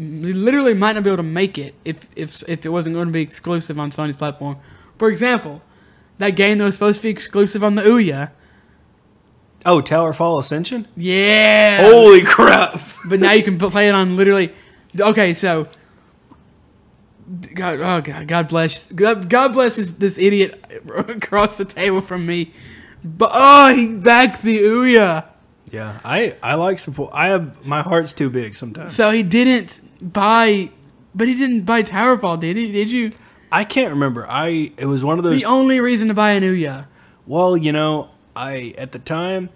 A: You literally might not be able to make it if if if it wasn't going to be exclusive on Sony's platform. For example, that game that was supposed to be exclusive on the Ouya.
B: Oh, Towerfall Ascension.
A: Yeah.
B: Holy crap! (laughs)
A: but now you can play it on literally. Okay, so. God, oh God, God bless, God, God bless this, this idiot (laughs) across the table from me. But oh, he backed the Ouya.
B: Yeah, I I like support. I have my heart's too big sometimes.
A: So he didn't buy, but he didn't buy Towerfall, did he? Did you?
B: I can't remember. I it was one of those.
A: The only reason to buy an Ouya.
B: Well, you know, I at the time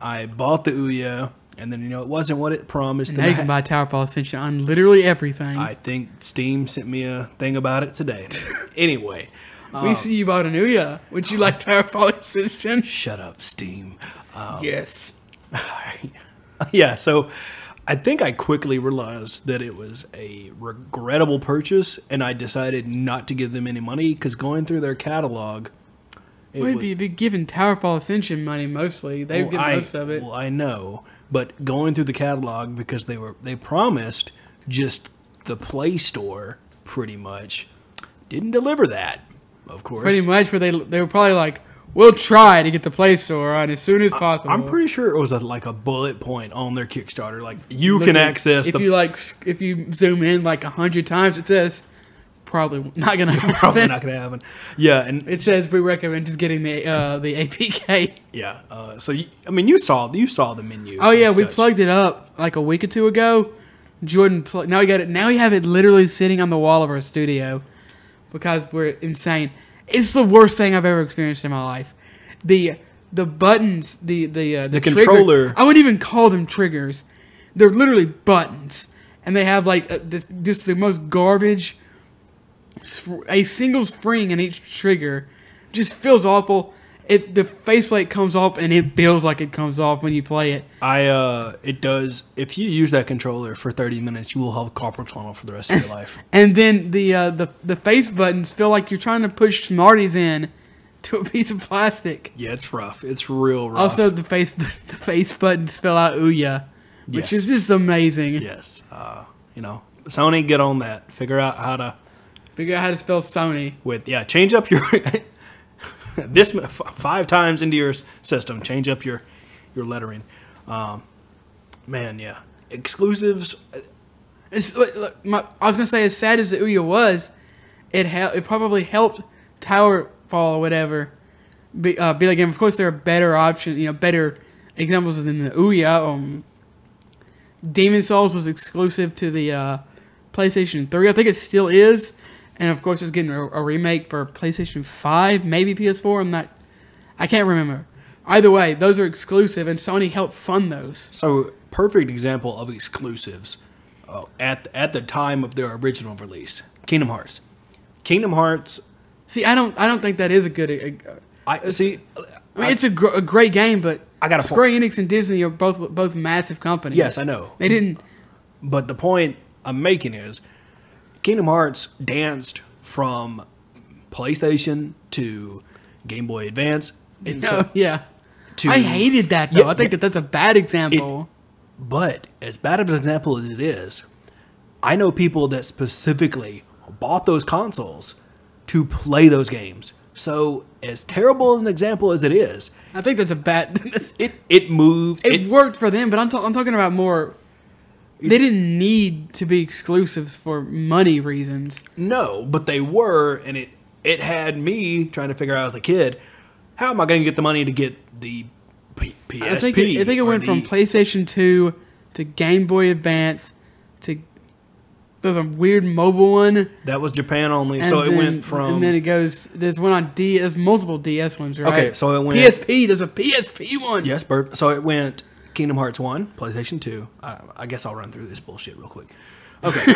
B: I bought the Ouya, and then you know it wasn't what it promised.
A: Now
B: and
A: you
B: I,
A: can buy Towerfall Ascension on literally everything.
B: I think Steam sent me a thing about it today. (laughs) anyway,
A: we see you bought an Ouya. Would you like Towerfall (laughs) Ascension?
B: shut up, Steam. Um,
A: Yes. (laughs)
B: yeah, so I think I quickly realized that it was a regrettable purchase, and I decided not to give them any money because going through their catalog, it
A: We'd be, giving Towerfall Ascension money mostly. They would
B: Well,
A: get
B: I,
A: most of it.
B: Well, I know, but going through the catalog because they were they promised just the Play Store pretty much didn't deliver that. Of course,
A: Pretty much, where they they were probably like, "We'll try to get the Play Store on as soon as possible."
B: I'm pretty sure it was a, like a bullet point on their Kickstarter. Like you can access
A: if
B: the
A: you like if you zoom in like a hundred times, it says probably not gonna (laughs) happen.
B: probably not gonna happen. Yeah, and
A: It says we recommend just getting the uh, the APK.
B: yeah. Uh, so you, I mean, you saw you saw the menu.
A: Oh yeah, we
B: such.
A: plugged it up like a week or two ago. Jordan, now we got it. Now we have it literally sitting on the wall of our studio because we're insane. It's the worst thing I've ever experienced in my life. The the buttons, the the uh, the,
B: The
A: trigger-
B: controller-
A: I wouldn't even call them triggers. They're literally buttons, and they have like a, this, just the most garbage. A single spring in each trigger just feels awful. It the faceplate comes off and it feels like it comes off when you play it.
B: I uh, it does. If you use that controller for 30 minutes, you will have carpal tunnel for the rest of your life. (laughs)
A: And then the uh, the the face buttons feel like you're trying to push Smarties in to a piece of plastic.
B: Yeah, it's rough. It's real rough.
A: Also, the face (laughs) the face buttons spell out Ouya,
B: Yes.
A: which is just amazing.
B: yes, uh, you know, Sony, get on that. Figure out how to
A: Figure out how to spell Sony.
B: with yeah, change up your (laughs) (laughs) this five times into your system. Change up your your lettering. Um, man, yeah, exclusives.
A: It's, look, my, I was gonna say, as sad as the Ouya was, it it probably helped Towerfall or whatever be, uh, be like game. Of course, there are better options, you know, better examples than the Ouya. Um, Demon's Souls was exclusive to the uh, PlayStation 3. I think it still is, and of course, it's getting a, a remake for PlayStation 5, maybe PS4. I'm not, I can't remember. Either way, those are exclusive, and Sony helped fund those.
B: So perfect example of exclusives uh, at at the time of their original release. Kingdom Hearts. Kingdom Hearts.
A: See, I don't, I don't think that is a good. Uh,
B: I see.
A: I mean, it's a, gr- a great game, but
B: I got a
A: Square Enix and Disney are both both massive companies.
B: Yes, I know.
A: They didn't.
B: But the point I'm making is Kingdom Hearts danced from PlayStation to Game Boy Advance. And (laughs) so,
A: oh, yeah.
B: to,
A: I hated that though.
B: Yeah,
A: I think
B: yeah.
A: that that's a bad example.
B: But as bad of an example as it is, I know people that specifically bought those consoles to play those games. So, as terrible as an example as it is,
A: I think that's a bad. (laughs)
B: it it moved.
A: it,
B: It,
A: worked for them, but I'm, ta- I'm talking about more. They didn't need to be exclusives for money reasons.
B: no, but they were, and it it had me trying to figure out as a kid, how am I going to get the money to get the P- PSP?
A: I think it, I think it went from PlayStation 2 to Game Boy Advance to there's a weird mobile one.
B: that was Japan only.
A: And
B: so it went from
A: and then it goes. There's one on D. There's multiple DS ones, right?
B: Okay, so it went-
A: PSP. There's a PSP one.
B: yes, Bert. So it went Kingdom Hearts one, PlayStation two. I, I guess I'll run through this bullshit real quick. Okay.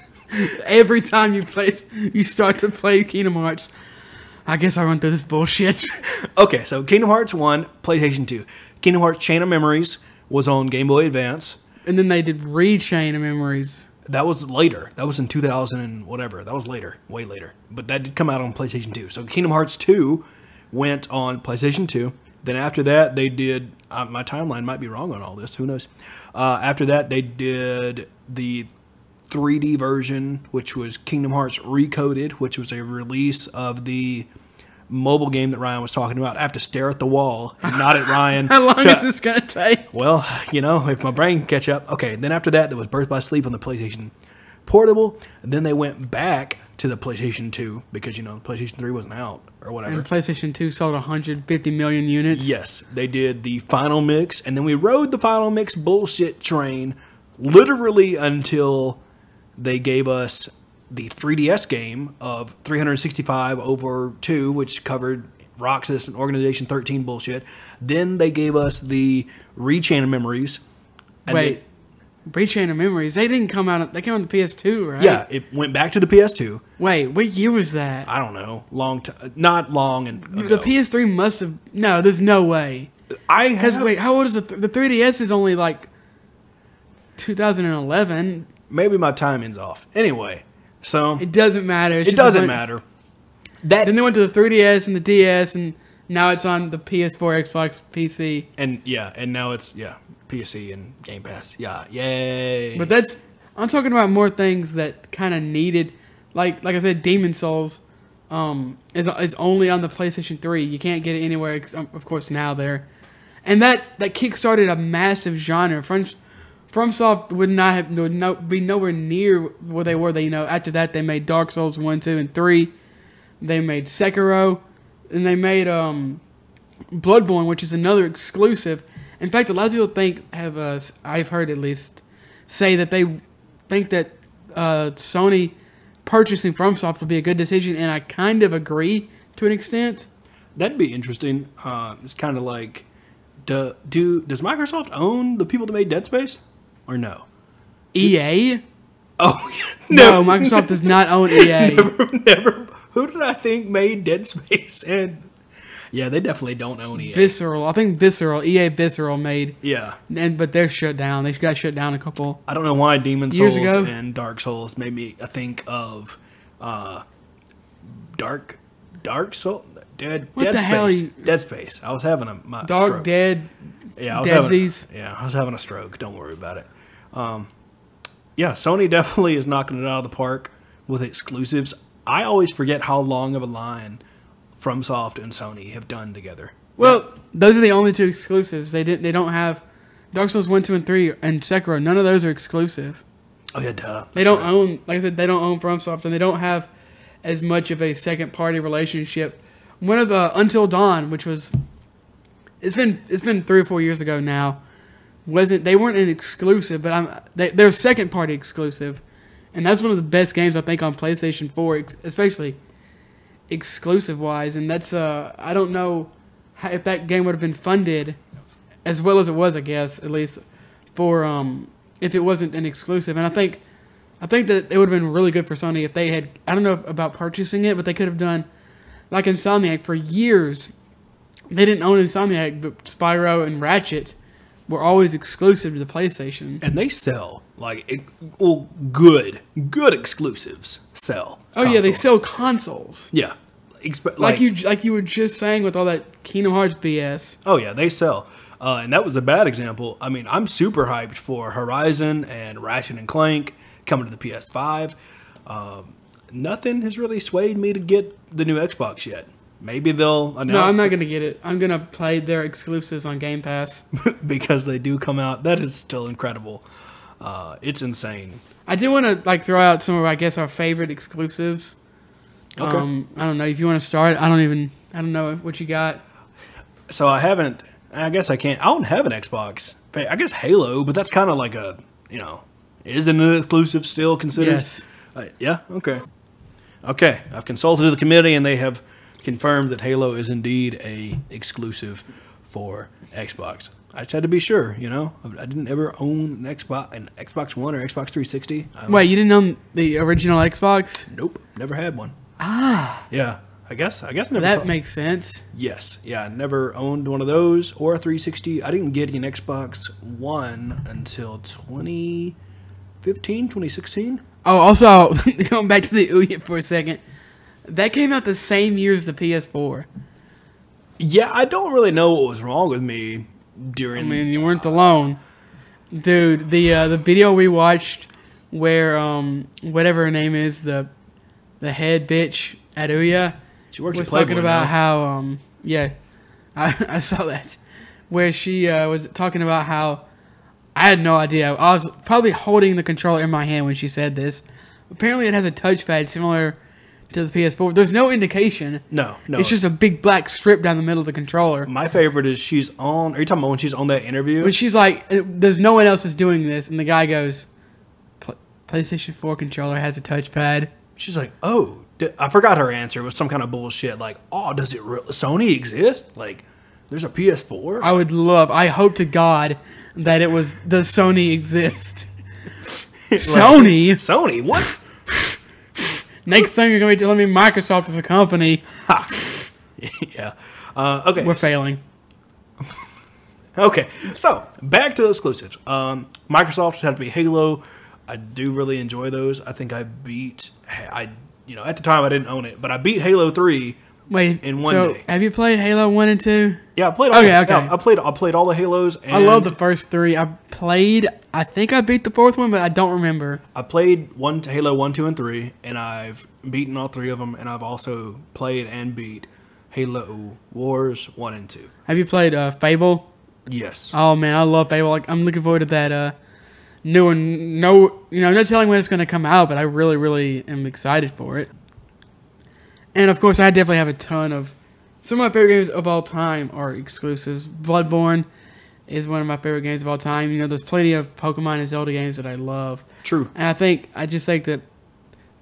B: (laughs)
A: Every time you play, you start to play Kingdom Hearts. I guess I run through this bullshit. (laughs)
B: Okay, so Kingdom Hearts 1, PlayStation 2. Kingdom Hearts Chain of Memories was on Game Boy Advance.
A: and then they did Rechain of Memories.
B: That was later. That was in 2000 and whatever. That was later, way later. But that did come out on PlayStation 2. So Kingdom Hearts 2 went on PlayStation 2. Then after that, they did. Uh, my timeline might be wrong on all this. Who knows? Uh, after that, they did the 3D version, which was Kingdom Hearts Recoded, which was a release of the mobile game that Ryan was talking about. I have to stare at the wall and nod at Ryan. (laughs)
A: How long
B: to-
A: is this gonna take?
B: well, you know, if my brain can catch up. Okay, then after that, there was Birth by Sleep on the PlayStation Portable. And then they went back to the PlayStation 2 because, you know, the PlayStation 3 wasn't out or whatever.
A: And PlayStation 2 sold 150 million units.
B: Yes, they did the final mix, and then we rode the final mix bullshit train literally until they gave us the 3DS game of 365 over 2, which covered Roxas and Organization 13 bullshit. Then they gave us the Rechain of Memories. and
A: Rechain of Memories. They didn't come out. Of they came on the PS2, right?
B: yeah, it went back to the PS2.
A: Wait, what year was that?
B: I don't know, long time, not long and.
A: The PS3 must have. No, there's no way.
B: I
A: Because
B: have,
A: wait, how old is the th- the 3DS? Is only like 2011.
B: maybe my timing's off. Anyway, so
A: It doesn't matter. It's
B: it doesn't
A: bunch-
B: matter. That
A: Then they went to the 3DS and the DS, and now it's on the PS4, Xbox, PC.
B: And yeah, and now it's yeah, PC and Game Pass. Yeah, yay.
A: But that's I'm talking about more things that kind of needed, like like I said, Demon's Souls, um, is is only on the PlayStation 3. You can't get it anywhere, um, of course, now there, and that that kickstarted a massive genre. From FromSoft would not have would no, be nowhere near where they were. They you know after that they made Dark Souls one, two, and three. They made Sekiro, and they made um, Bloodborne, which is another exclusive. In fact, a lot of people think have uh, I've heard at least say that they think that uh, Sony purchasing FromSoft would be a good decision, and I kind of agree to an extent.
B: That'd be interesting. Uh, it's kind of like, do, do does Microsoft own the people that made Dead Space, or no?
A: EA?
B: Oh (laughs)
A: No, Microsoft does not own EA. (laughs)
B: never, never. Who did I think made Dead Space? And yeah, they definitely don't own EA.
A: Visceral, I think Visceral, EA Visceral made,
B: yeah,
A: and but they're shut down. They got shut down a couple.
B: I don't know why Demon
A: Years
B: Souls
A: ago?
B: and Dark Souls made me think of uh, Dark Dark Soul. Dead,
A: What
B: Dead
A: the
B: Space.
A: hell you-
B: Dead Space. I was having a my
A: Dark
B: stroke.
A: Dead.
B: Yeah, I was having, yeah, I was having a stroke. Don't worry about it. Um, yeah, Sony (laughs) definitely is knocking it out of the park with exclusives. I always forget how long of a line FromSoft and Sony have done together.
A: Well, those are the only two exclusives. They didn't. They don't have Dark Souls one, two, and three, and Sekiro. None of those are exclusive.
B: Oh yeah, duh.
A: They don't own, like I said, they don't own FromSoft, and they don't have as much of a second party relationship. One of the Until Dawn, which was, it's been it's been three or four years ago now, wasn't they weren't an exclusive, but I'm they, they're second party exclusive, and that's one of the best games I think on PlayStation Four, especially exclusive wise. And that's uh I don't know how, if that game would have been funded as well as it was, I guess at least for um if it wasn't an exclusive. And I think I think that it would have been really good for Sony if they had I don't know about purchasing it, but they could have done like Insomniac for years. They didn't own Insomniac, but Spyro and Ratchet were always exclusive to the PlayStation.
B: and they sell like well, good, good exclusives sell.
A: Oh yeah, they sell consoles.
B: Yeah, Expe-
A: Like, you like you were just saying with all that Kingdom Hearts BS.
B: Oh yeah, they sell. Uh, and that was a bad example. I mean, I'm super hyped for Horizon and Ratchet and Clank coming to the PS5. Um, nothing has really swayed me to get the new Xbox yet. Maybe they'll announce
A: No, I'm not gonna get it. I'm gonna play their exclusives on Game Pass. (laughs)
B: because they do come out. That is still incredible. Uh, it's insane.
A: I do want to like throw out some of I guess our favorite exclusives.
B: Okay.
A: Um, I don't know if you want to start. I don't even. I don't know what you got.
B: So I haven't. I guess I can't. I don't have an Xbox. I guess Halo, but that's kind of like a you know, isn't an exclusive still considered?
A: Yes.
B: Uh, yeah. Okay. Okay. I've consulted the committee, and they have confirmed that Halo is indeed a exclusive for Xbox. I just had to be sure. You know, I didn't ever own an Xbox, an Xbox One or Xbox 360. I
A: Wait, you didn't own the original Xbox?
B: Nope, never had one. Ah. Yeah, I guess. I guess never.
A: That
B: thought-
A: makes sense.
B: yes. Yeah. I Never owned one of those or a 360. I didn't get an Xbox One until 2015, 2016.
A: Oh, also (laughs) going back to the Ouya for a second, that came out the same year as the PS4.
B: Yeah, I don't really know what was wrong with me
A: I mean, you weren't alone, dude. The uh, the video we watched where um whatever her name is the the head bitch at Ouya
B: she works
A: was talking about
B: now.
A: how um yeah (laughs) I, I saw that where she uh, was talking about how I had no idea I was probably holding the controller in my hand when she said this. Apparently, it has a touchpad similar to the PS4. There's no indication.
B: No, no.
A: It's just a big black strip down the middle of the controller.
B: My favorite is she's on. Are you talking about when she's on that interview?
A: When she's like, uh, "There's no one else is doing this," and the guy goes, "PlayStation 4 controller has a touchpad."
B: She's like, "Oh, I forgot her answer. It was some kind of bullshit. Like, oh, does it re- Sony exist? Like, there's a PS4?
A: I would love. I hope to God that it was. Does Sony exist? (laughs) Sony.
B: Sony? What?
A: Next thing you're going to be telling me Microsoft is a company. (laughs)
B: yeah. Uh, okay.
A: We're failing. (laughs)
B: Okay. So back to exclusives. Um, Microsoft had to be Halo. I do really enjoy those. I think I beat. I you know at the time I didn't own it, but I beat Halo Three.
A: Wait.
B: In one
A: so
B: day.
A: have you played Halo One and Two?
B: Yeah, I played. All
A: Okay,
B: the,
A: okay.
B: yeah, I played. I played all the Halos. And
A: I love the first three. I played. I think I beat the fourth one, but I don't remember.
B: I played one Halo one, two, and three, and I've beaten all three of them, and I've also played and beat Halo Wars one and two.
A: Have you played uh, Fable?
B: Yes.
A: Oh man, I love Fable. Like, I'm looking forward to that uh, new one. No, you know, no telling when it's going to come out, but I really, really am excited for it. And of course, I definitely have a ton of some of my favorite games of all time are exclusives. Bloodborne is one of my favorite games of all time. You know, there's plenty of Pokemon and Zelda games that I love.
B: True.
A: And I think I just think that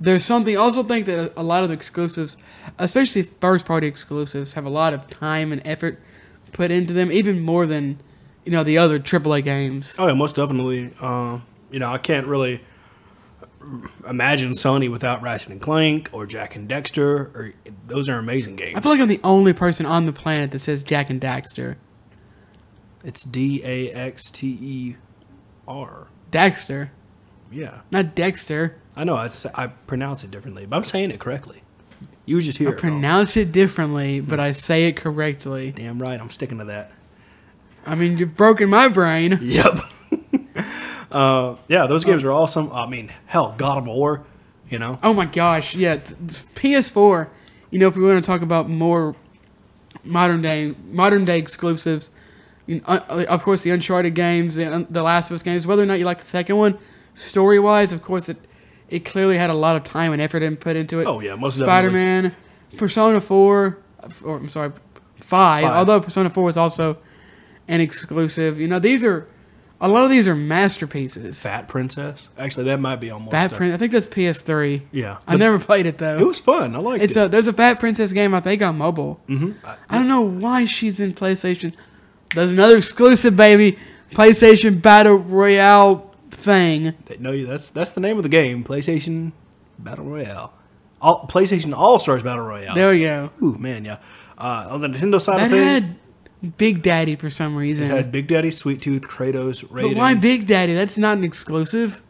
A: there's something. I also think that a, lot of the exclusives, especially first party exclusives, have a lot of time and effort put into them, even more than you know the other AAA games.
B: Oh yeah, most definitely. Uh, you know, I can't really imagine Sony without Ratchet and Clank or Jak and Dexter. Or those are amazing games.
A: I feel like I'm the only person on the planet that says Jak and Daxter.
B: It's D A X T E R.
A: Dexter.
B: Yeah,
A: not Dexter.
B: I know. I, I pronounce it differently, but I'm saying it correctly. You were just hear
A: I
B: it. wrong.
A: pronounce it differently, hmm. but I say it correctly.
B: Damn right, I'm sticking to that.
A: I mean, you've broken my brain.
B: Yep. (laughs) uh, yeah, those games are awesome. I mean, hell, God of War. You know,
A: Oh my gosh, yeah. t- t- PS4. You know, if we want to talk about more modern day modern day exclusives, you know, uh, of course the Uncharted games, the, the Last of Us games. Whether or not you like the second one, story wise, of course it it clearly had a lot of time and effort and put into it.
B: Oh, yeah, most
A: Spider Man, Persona Four, or I'm sorry, five,
B: Five.
A: Although Persona Four was also an exclusive. You know, these are a lot of these are masterpieces.
B: Fat Princess. Actually, that might be on more
A: Fat
B: stuff.
A: Prince. I think that's PS3.
B: Yeah,
A: I
B: The-
A: never played it though.
B: It was fun. I liked
A: It's
B: it.
A: a there's a Fat Princess game I think on mobile.
B: hmm
A: I don't know why she's in PlayStation. There's another exclusive baby, PlayStation Battle Royale thing.
B: No, that's that's the name of the game. PlayStation Battle Royale. All, PlayStation All Stars Battle Royale.
A: There we go.
B: Ooh man, yeah. Uh, on the Nintendo side
A: That
B: of things,
A: had Big Daddy for some reason.
B: it had Big Daddy, Sweet Tooth, Kratos,
A: but
B: Raiden.
A: why Big Daddy? That's not an exclusive.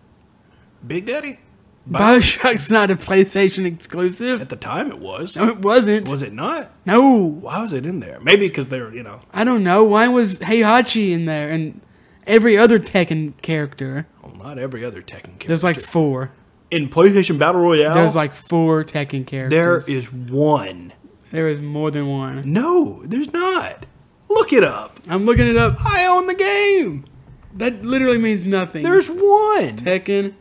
B: Big Daddy? Bi-
A: Bioshock's not a PlayStation exclusive.
B: At the time, it was.
A: No, it wasn't.
B: Was it not?
A: No,
B: Why was it in there? Maybe because they were, you know,
A: I don't know. Why was Heihachi in there and every other Tekken character?
B: well, not every other Tekken character.
A: There's like four.
B: in PlayStation Battle Royale.
A: There's like four Tekken characters.
B: there is one.
A: There is more than one.
B: No, there's not. Look it up.
A: I'm looking it up.
B: I own the game.
A: That literally means nothing.
B: There's one.
A: Tekken.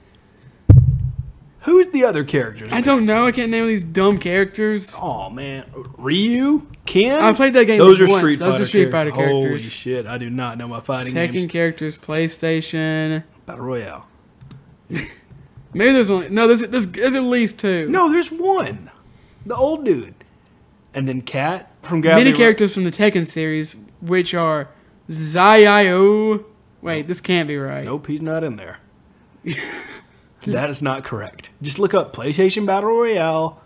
B: Who's the other characters?
A: I don't know. I can't name these dumb characters.
B: Oh man, Ryu, Ken.
A: I played that game
B: Those are
A: once.
B: Street
A: Those
B: Fighter.
A: are Street Fighter
B: characters. Holy shit! I do not know my fighting
A: Tekken
B: games.
A: characters, PlayStation.
B: Battle Royale. (laughs)
A: Maybe there's only no. There's there's, there's at least two.
B: No, there's one. The old dude, and then Cat from
A: many characters from the Tekken series, which are Zayo. Wait, this can't be right.
B: Nope, he's not in there. (laughs) that is not correct. Just look up PlayStation Battle Royale.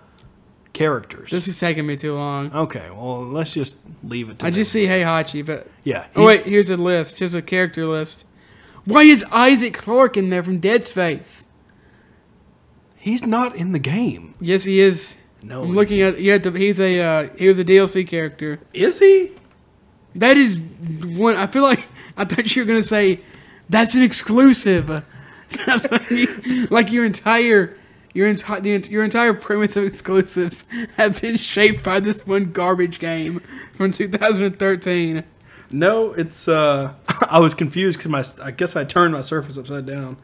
B: characters.
A: This is taking me too long.
B: okay, well, let's just leave it to
A: I just see Heihachi, but
B: Yeah.
A: oh wait, here's a list. Here's a character list. Why is Isaac Clarke in there from Dead Space?
B: He's not in the game.
A: Yes, he is.
B: No.
A: I'm looking at yeah. the- He's a uh, he was a DLC character.
B: Is he?
A: That is one. I feel like I thought you were gonna say that's an exclusive. (laughs) like your entire your entire your entire premise of exclusives have been shaped by this one garbage game from 2013.
B: No, it's. uh (laughs) I was confused because my. I guess I turned my Surface upside down,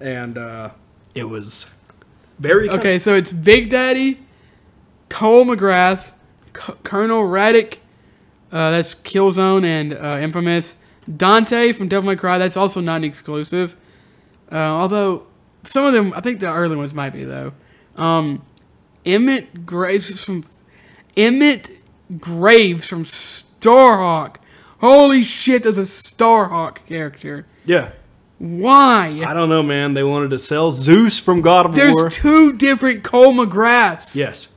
B: and uh it was very
A: Okay, so it's Big Daddy, Cole McGrath, C- Colonel Radec, uh, that's Killzone and uh, Infamous. Dante from Devil May Cry, that's also not an exclusive. Uh, although some of them, I think the early ones might be though. Um, Emmett Graves from Emmett Graves from Starhawk. Holy shit, there's a Starhawk character.
B: Yeah.
A: Why?
B: I don't know, man. They wanted to sell Zeus from God of War.
A: There's two different Cole McGraths.
B: yes,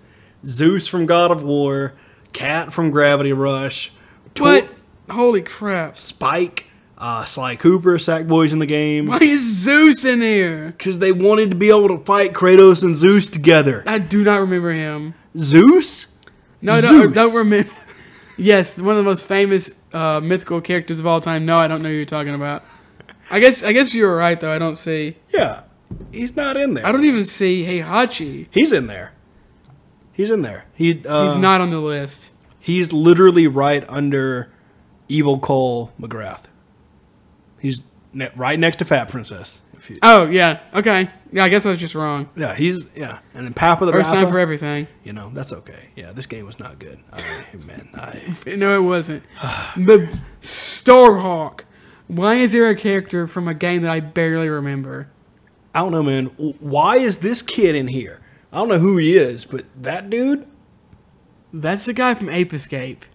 B: Zeus from God of War, Cat from Gravity Rush,
A: What? Holy crap.
B: Spike, uh, Sly Cooper, Sackboy's in the game
A: Why is Zeus in here?
B: because they wanted to be able to fight Kratos and Zeus together.
A: I do not remember him.
B: Zeus?
A: No,
B: Zeus.
A: don't, don't remember. (laughs) Yes, one of the most famous uh, mythical characters of all time. No, I don't know who you're talking about. I guess I guess you were right though. I don't see.
B: Yeah, he's not in there.
A: I don't even see Heihachi.
B: He's in there. He's in there. He uh,
A: He's not on the list.
B: He's literally right under Evil Cole McGrath. He's ne- right next to Fat Princess. You,
A: Oh yeah. Okay. Yeah, I guess I was just wrong.
B: yeah, he's yeah, and then Papa the
A: First time for everything.
B: You know that's okay. Yeah, this game was not good. I, man, I (laughs)
A: No, it wasn't. the Starhawk. Why is there a character from a game that I barely remember?
B: I don't know, man. Why is this kid in here? I don't know who he is, but that dude.
A: That's the guy from Ape Escape.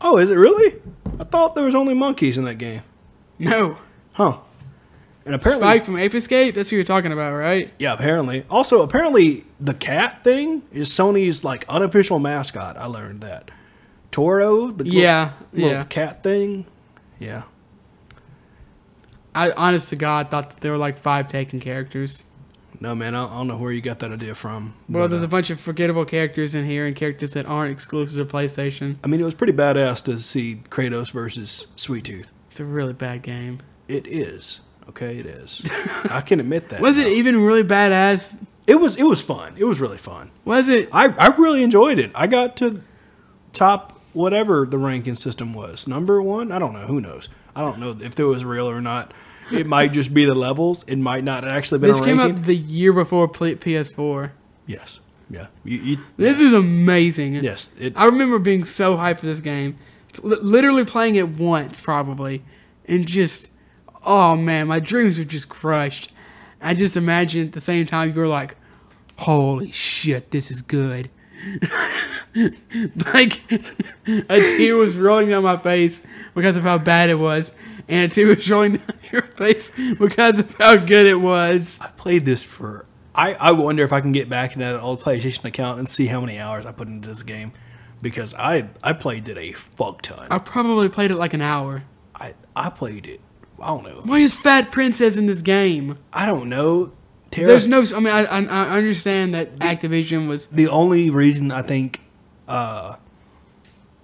B: Oh, is it really? I thought there was only monkeys in that game.
A: No.
B: Huh. And apparently,
A: Spike from Ape Escape? That's who you're talking about, right?
B: Yeah, apparently. Also, apparently, the cat thing is Sony's like unofficial mascot. I learned that. Toro, the
A: Yeah,
B: little
A: yeah.
B: cat thing. Yeah,
A: I honest to God thought that there were like five Tekken characters.
B: No man, I I don't know where you got that idea from.
A: Well,
B: but,
A: there's
B: uh,
A: a bunch of forgettable characters in here and characters that aren't exclusive to PlayStation.
B: I mean, it was pretty badass to see Kratos versus Sweet Tooth.
A: It's a really bad game.
B: It is okay. It is. I can admit that. (laughs)
A: Was it even really badass?
B: It was. It was fun. It was really fun.
A: Was it?
B: I I really enjoyed it. I got to top whatever the ranking system was. Number one. I don't know. Who knows? I don't know if it was real or not. It might just be the levels. It might not actually been
A: This came
B: ranking.
A: out the year before Pl- PS4.
B: yes. Yeah. You, you,
A: This is amazing.
B: yes. It,
A: I remember being so hyped for this game. L- literally playing it once, probably. And just, oh man, my dreams were just crushed. I just imagine at the same time you were like, holy shit, this is good. (laughs) like, (laughs) a tear was rolling down my face because of how bad it was. And tear was rolling down (laughs) your face because of how good it was.
B: I played this for. I, I wonder if I can get back into that old PlayStation account and see how many hours I put into this game, because I I played it a fuck ton.
A: I probably played it like an hour.
B: I I played it. I don't know.
A: Why is Fat Princess in this game?
B: I don't know. Terra,
A: There's no. I mean, I, I, I understand that Activision was.
B: the only reason I think uh,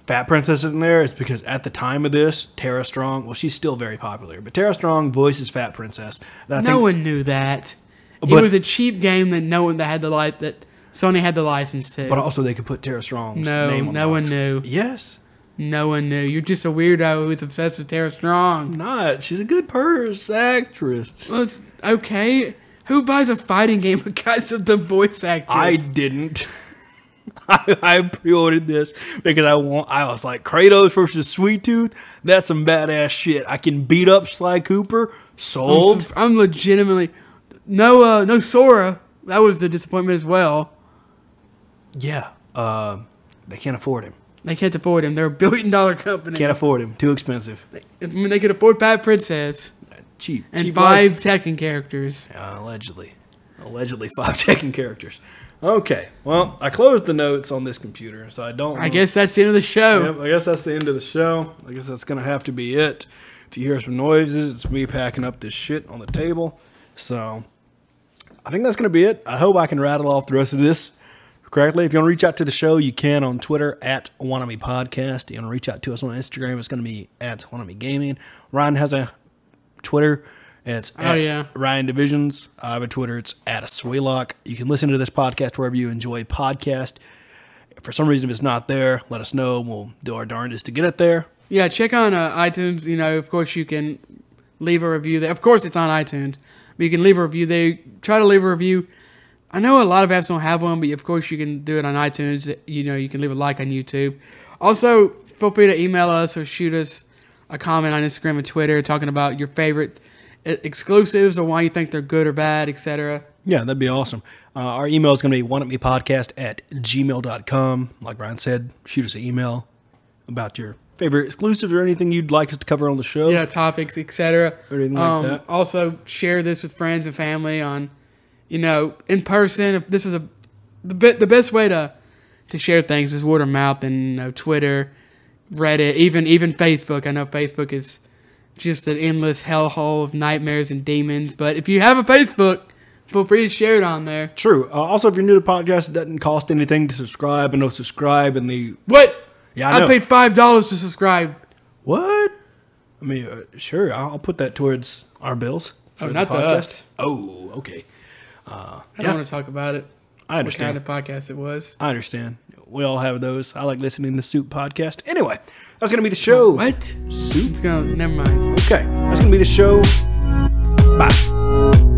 B: Fat Princess in there is because at the time of this, Tara Strong, well, she's still very popular, but Tara Strong voices Fat Princess. And I
A: No
B: think,
A: one knew that. it was a cheap game that no one that had the light that Sony had the license to.
B: but also they could put Tara Strong's
A: No,
B: name on
A: no
B: the
A: one knew.
B: Yes,
A: no one knew. You're just a weirdo who's obsessed with Tara Strong.
B: I'm not. She's a good purse actress.
A: Well, it's okay. Who buys a fighting game (laughs) because of the voice actress?
B: I didn't. (laughs) (laughs) I, I pre-ordered this because I want. I was like Kratos versus Sweet Tooth. That's some badass shit. I can beat up Sly Cooper.
A: I'm,
B: Sold.
A: I'm legitimately no. Uh, no Sora. That was the disappointment as well.
B: Yeah. Uh, they can't afford him.
A: They can't afford him. They're a billion dollar company.
B: Can't afford him. Too expensive.
A: I mean, they could afford Pat Princess
B: Cheap.
A: and
B: cheap
A: five Tekken characters.
B: Uh, allegedly. Allegedly five (laughs) Tekken characters. Okay. Well, I closed the notes on this computer, so I don't.
A: I guess that's the end of the show.
B: Yep, I guess that's the end of the show. I guess that's gonna have to be it. If you hear some noises, it's me packing up this shit on the table. So I think that's gonna be it. I hope I can rattle off the rest of this correctly. If you want to reach out to the show, you can on Twitter at OneUpMe Podcast. If You want to reach out to us on Instagram, it's gonna be at OneUpMe Gaming. Ryan has a Twitter. It's
A: Oh, yeah.
B: Ryan Divisions. I have a Twitter. It's at Aluesnoc. You can listen to this podcast wherever you enjoy podcast. If for some reason, if it's not there, let us know. We'll do our darndest to get it there.
A: Yeah, check on uh, iTunes. You know, of course, you can leave a review there. Of course, it's on iTunes, but you can leave a review there. Try to leave a review. I know a lot of apps don't have one, but of course, you can do it on iTunes. You know, you can leave a like on YouTube. Also, feel free to email us or shoot us a comment on Instagram and Twitter talking about your favorite exclusives or why you think they're good or bad, etc.
B: Yeah, that'd be awesome. Uh, our email is going to be podcast at gmail.com. Like Ryan said, shoot us an email about your favorite exclusives or anything you'd like us to cover on the show.
A: yeah, topics, etc.
B: Or anything like that.
A: Also, share this with friends and family on, you know, in person. If this is a the be, the best way to to share things is word of mouth and you know, Twitter, Reddit, even even Facebook. I know Facebook is just an endless hellhole of nightmares and demons. But if you have a Facebook, feel free to share it on there.
B: True. Uh, also, if you're new to the podcast, it doesn't cost anything to subscribe. And no subscribe and the
A: What?
B: Yeah, I know.
A: paid five dollars to subscribe.
B: what? I mean, uh, sure. I'll put that towards our bills.
A: Oh, not to
B: podcast.
A: us.
B: Oh, okay.
A: I
B: Yeah.
A: don't want to talk about it.
B: I
A: What
B: understand.
A: kind of podcast it was?
B: I understand. We all have those. I like listening to Soup podcast. Anyway, that's gonna be the show.
A: What?
B: Soup.
A: It's gonna. Never mind.
B: Okay, that's gonna be the show. Bye.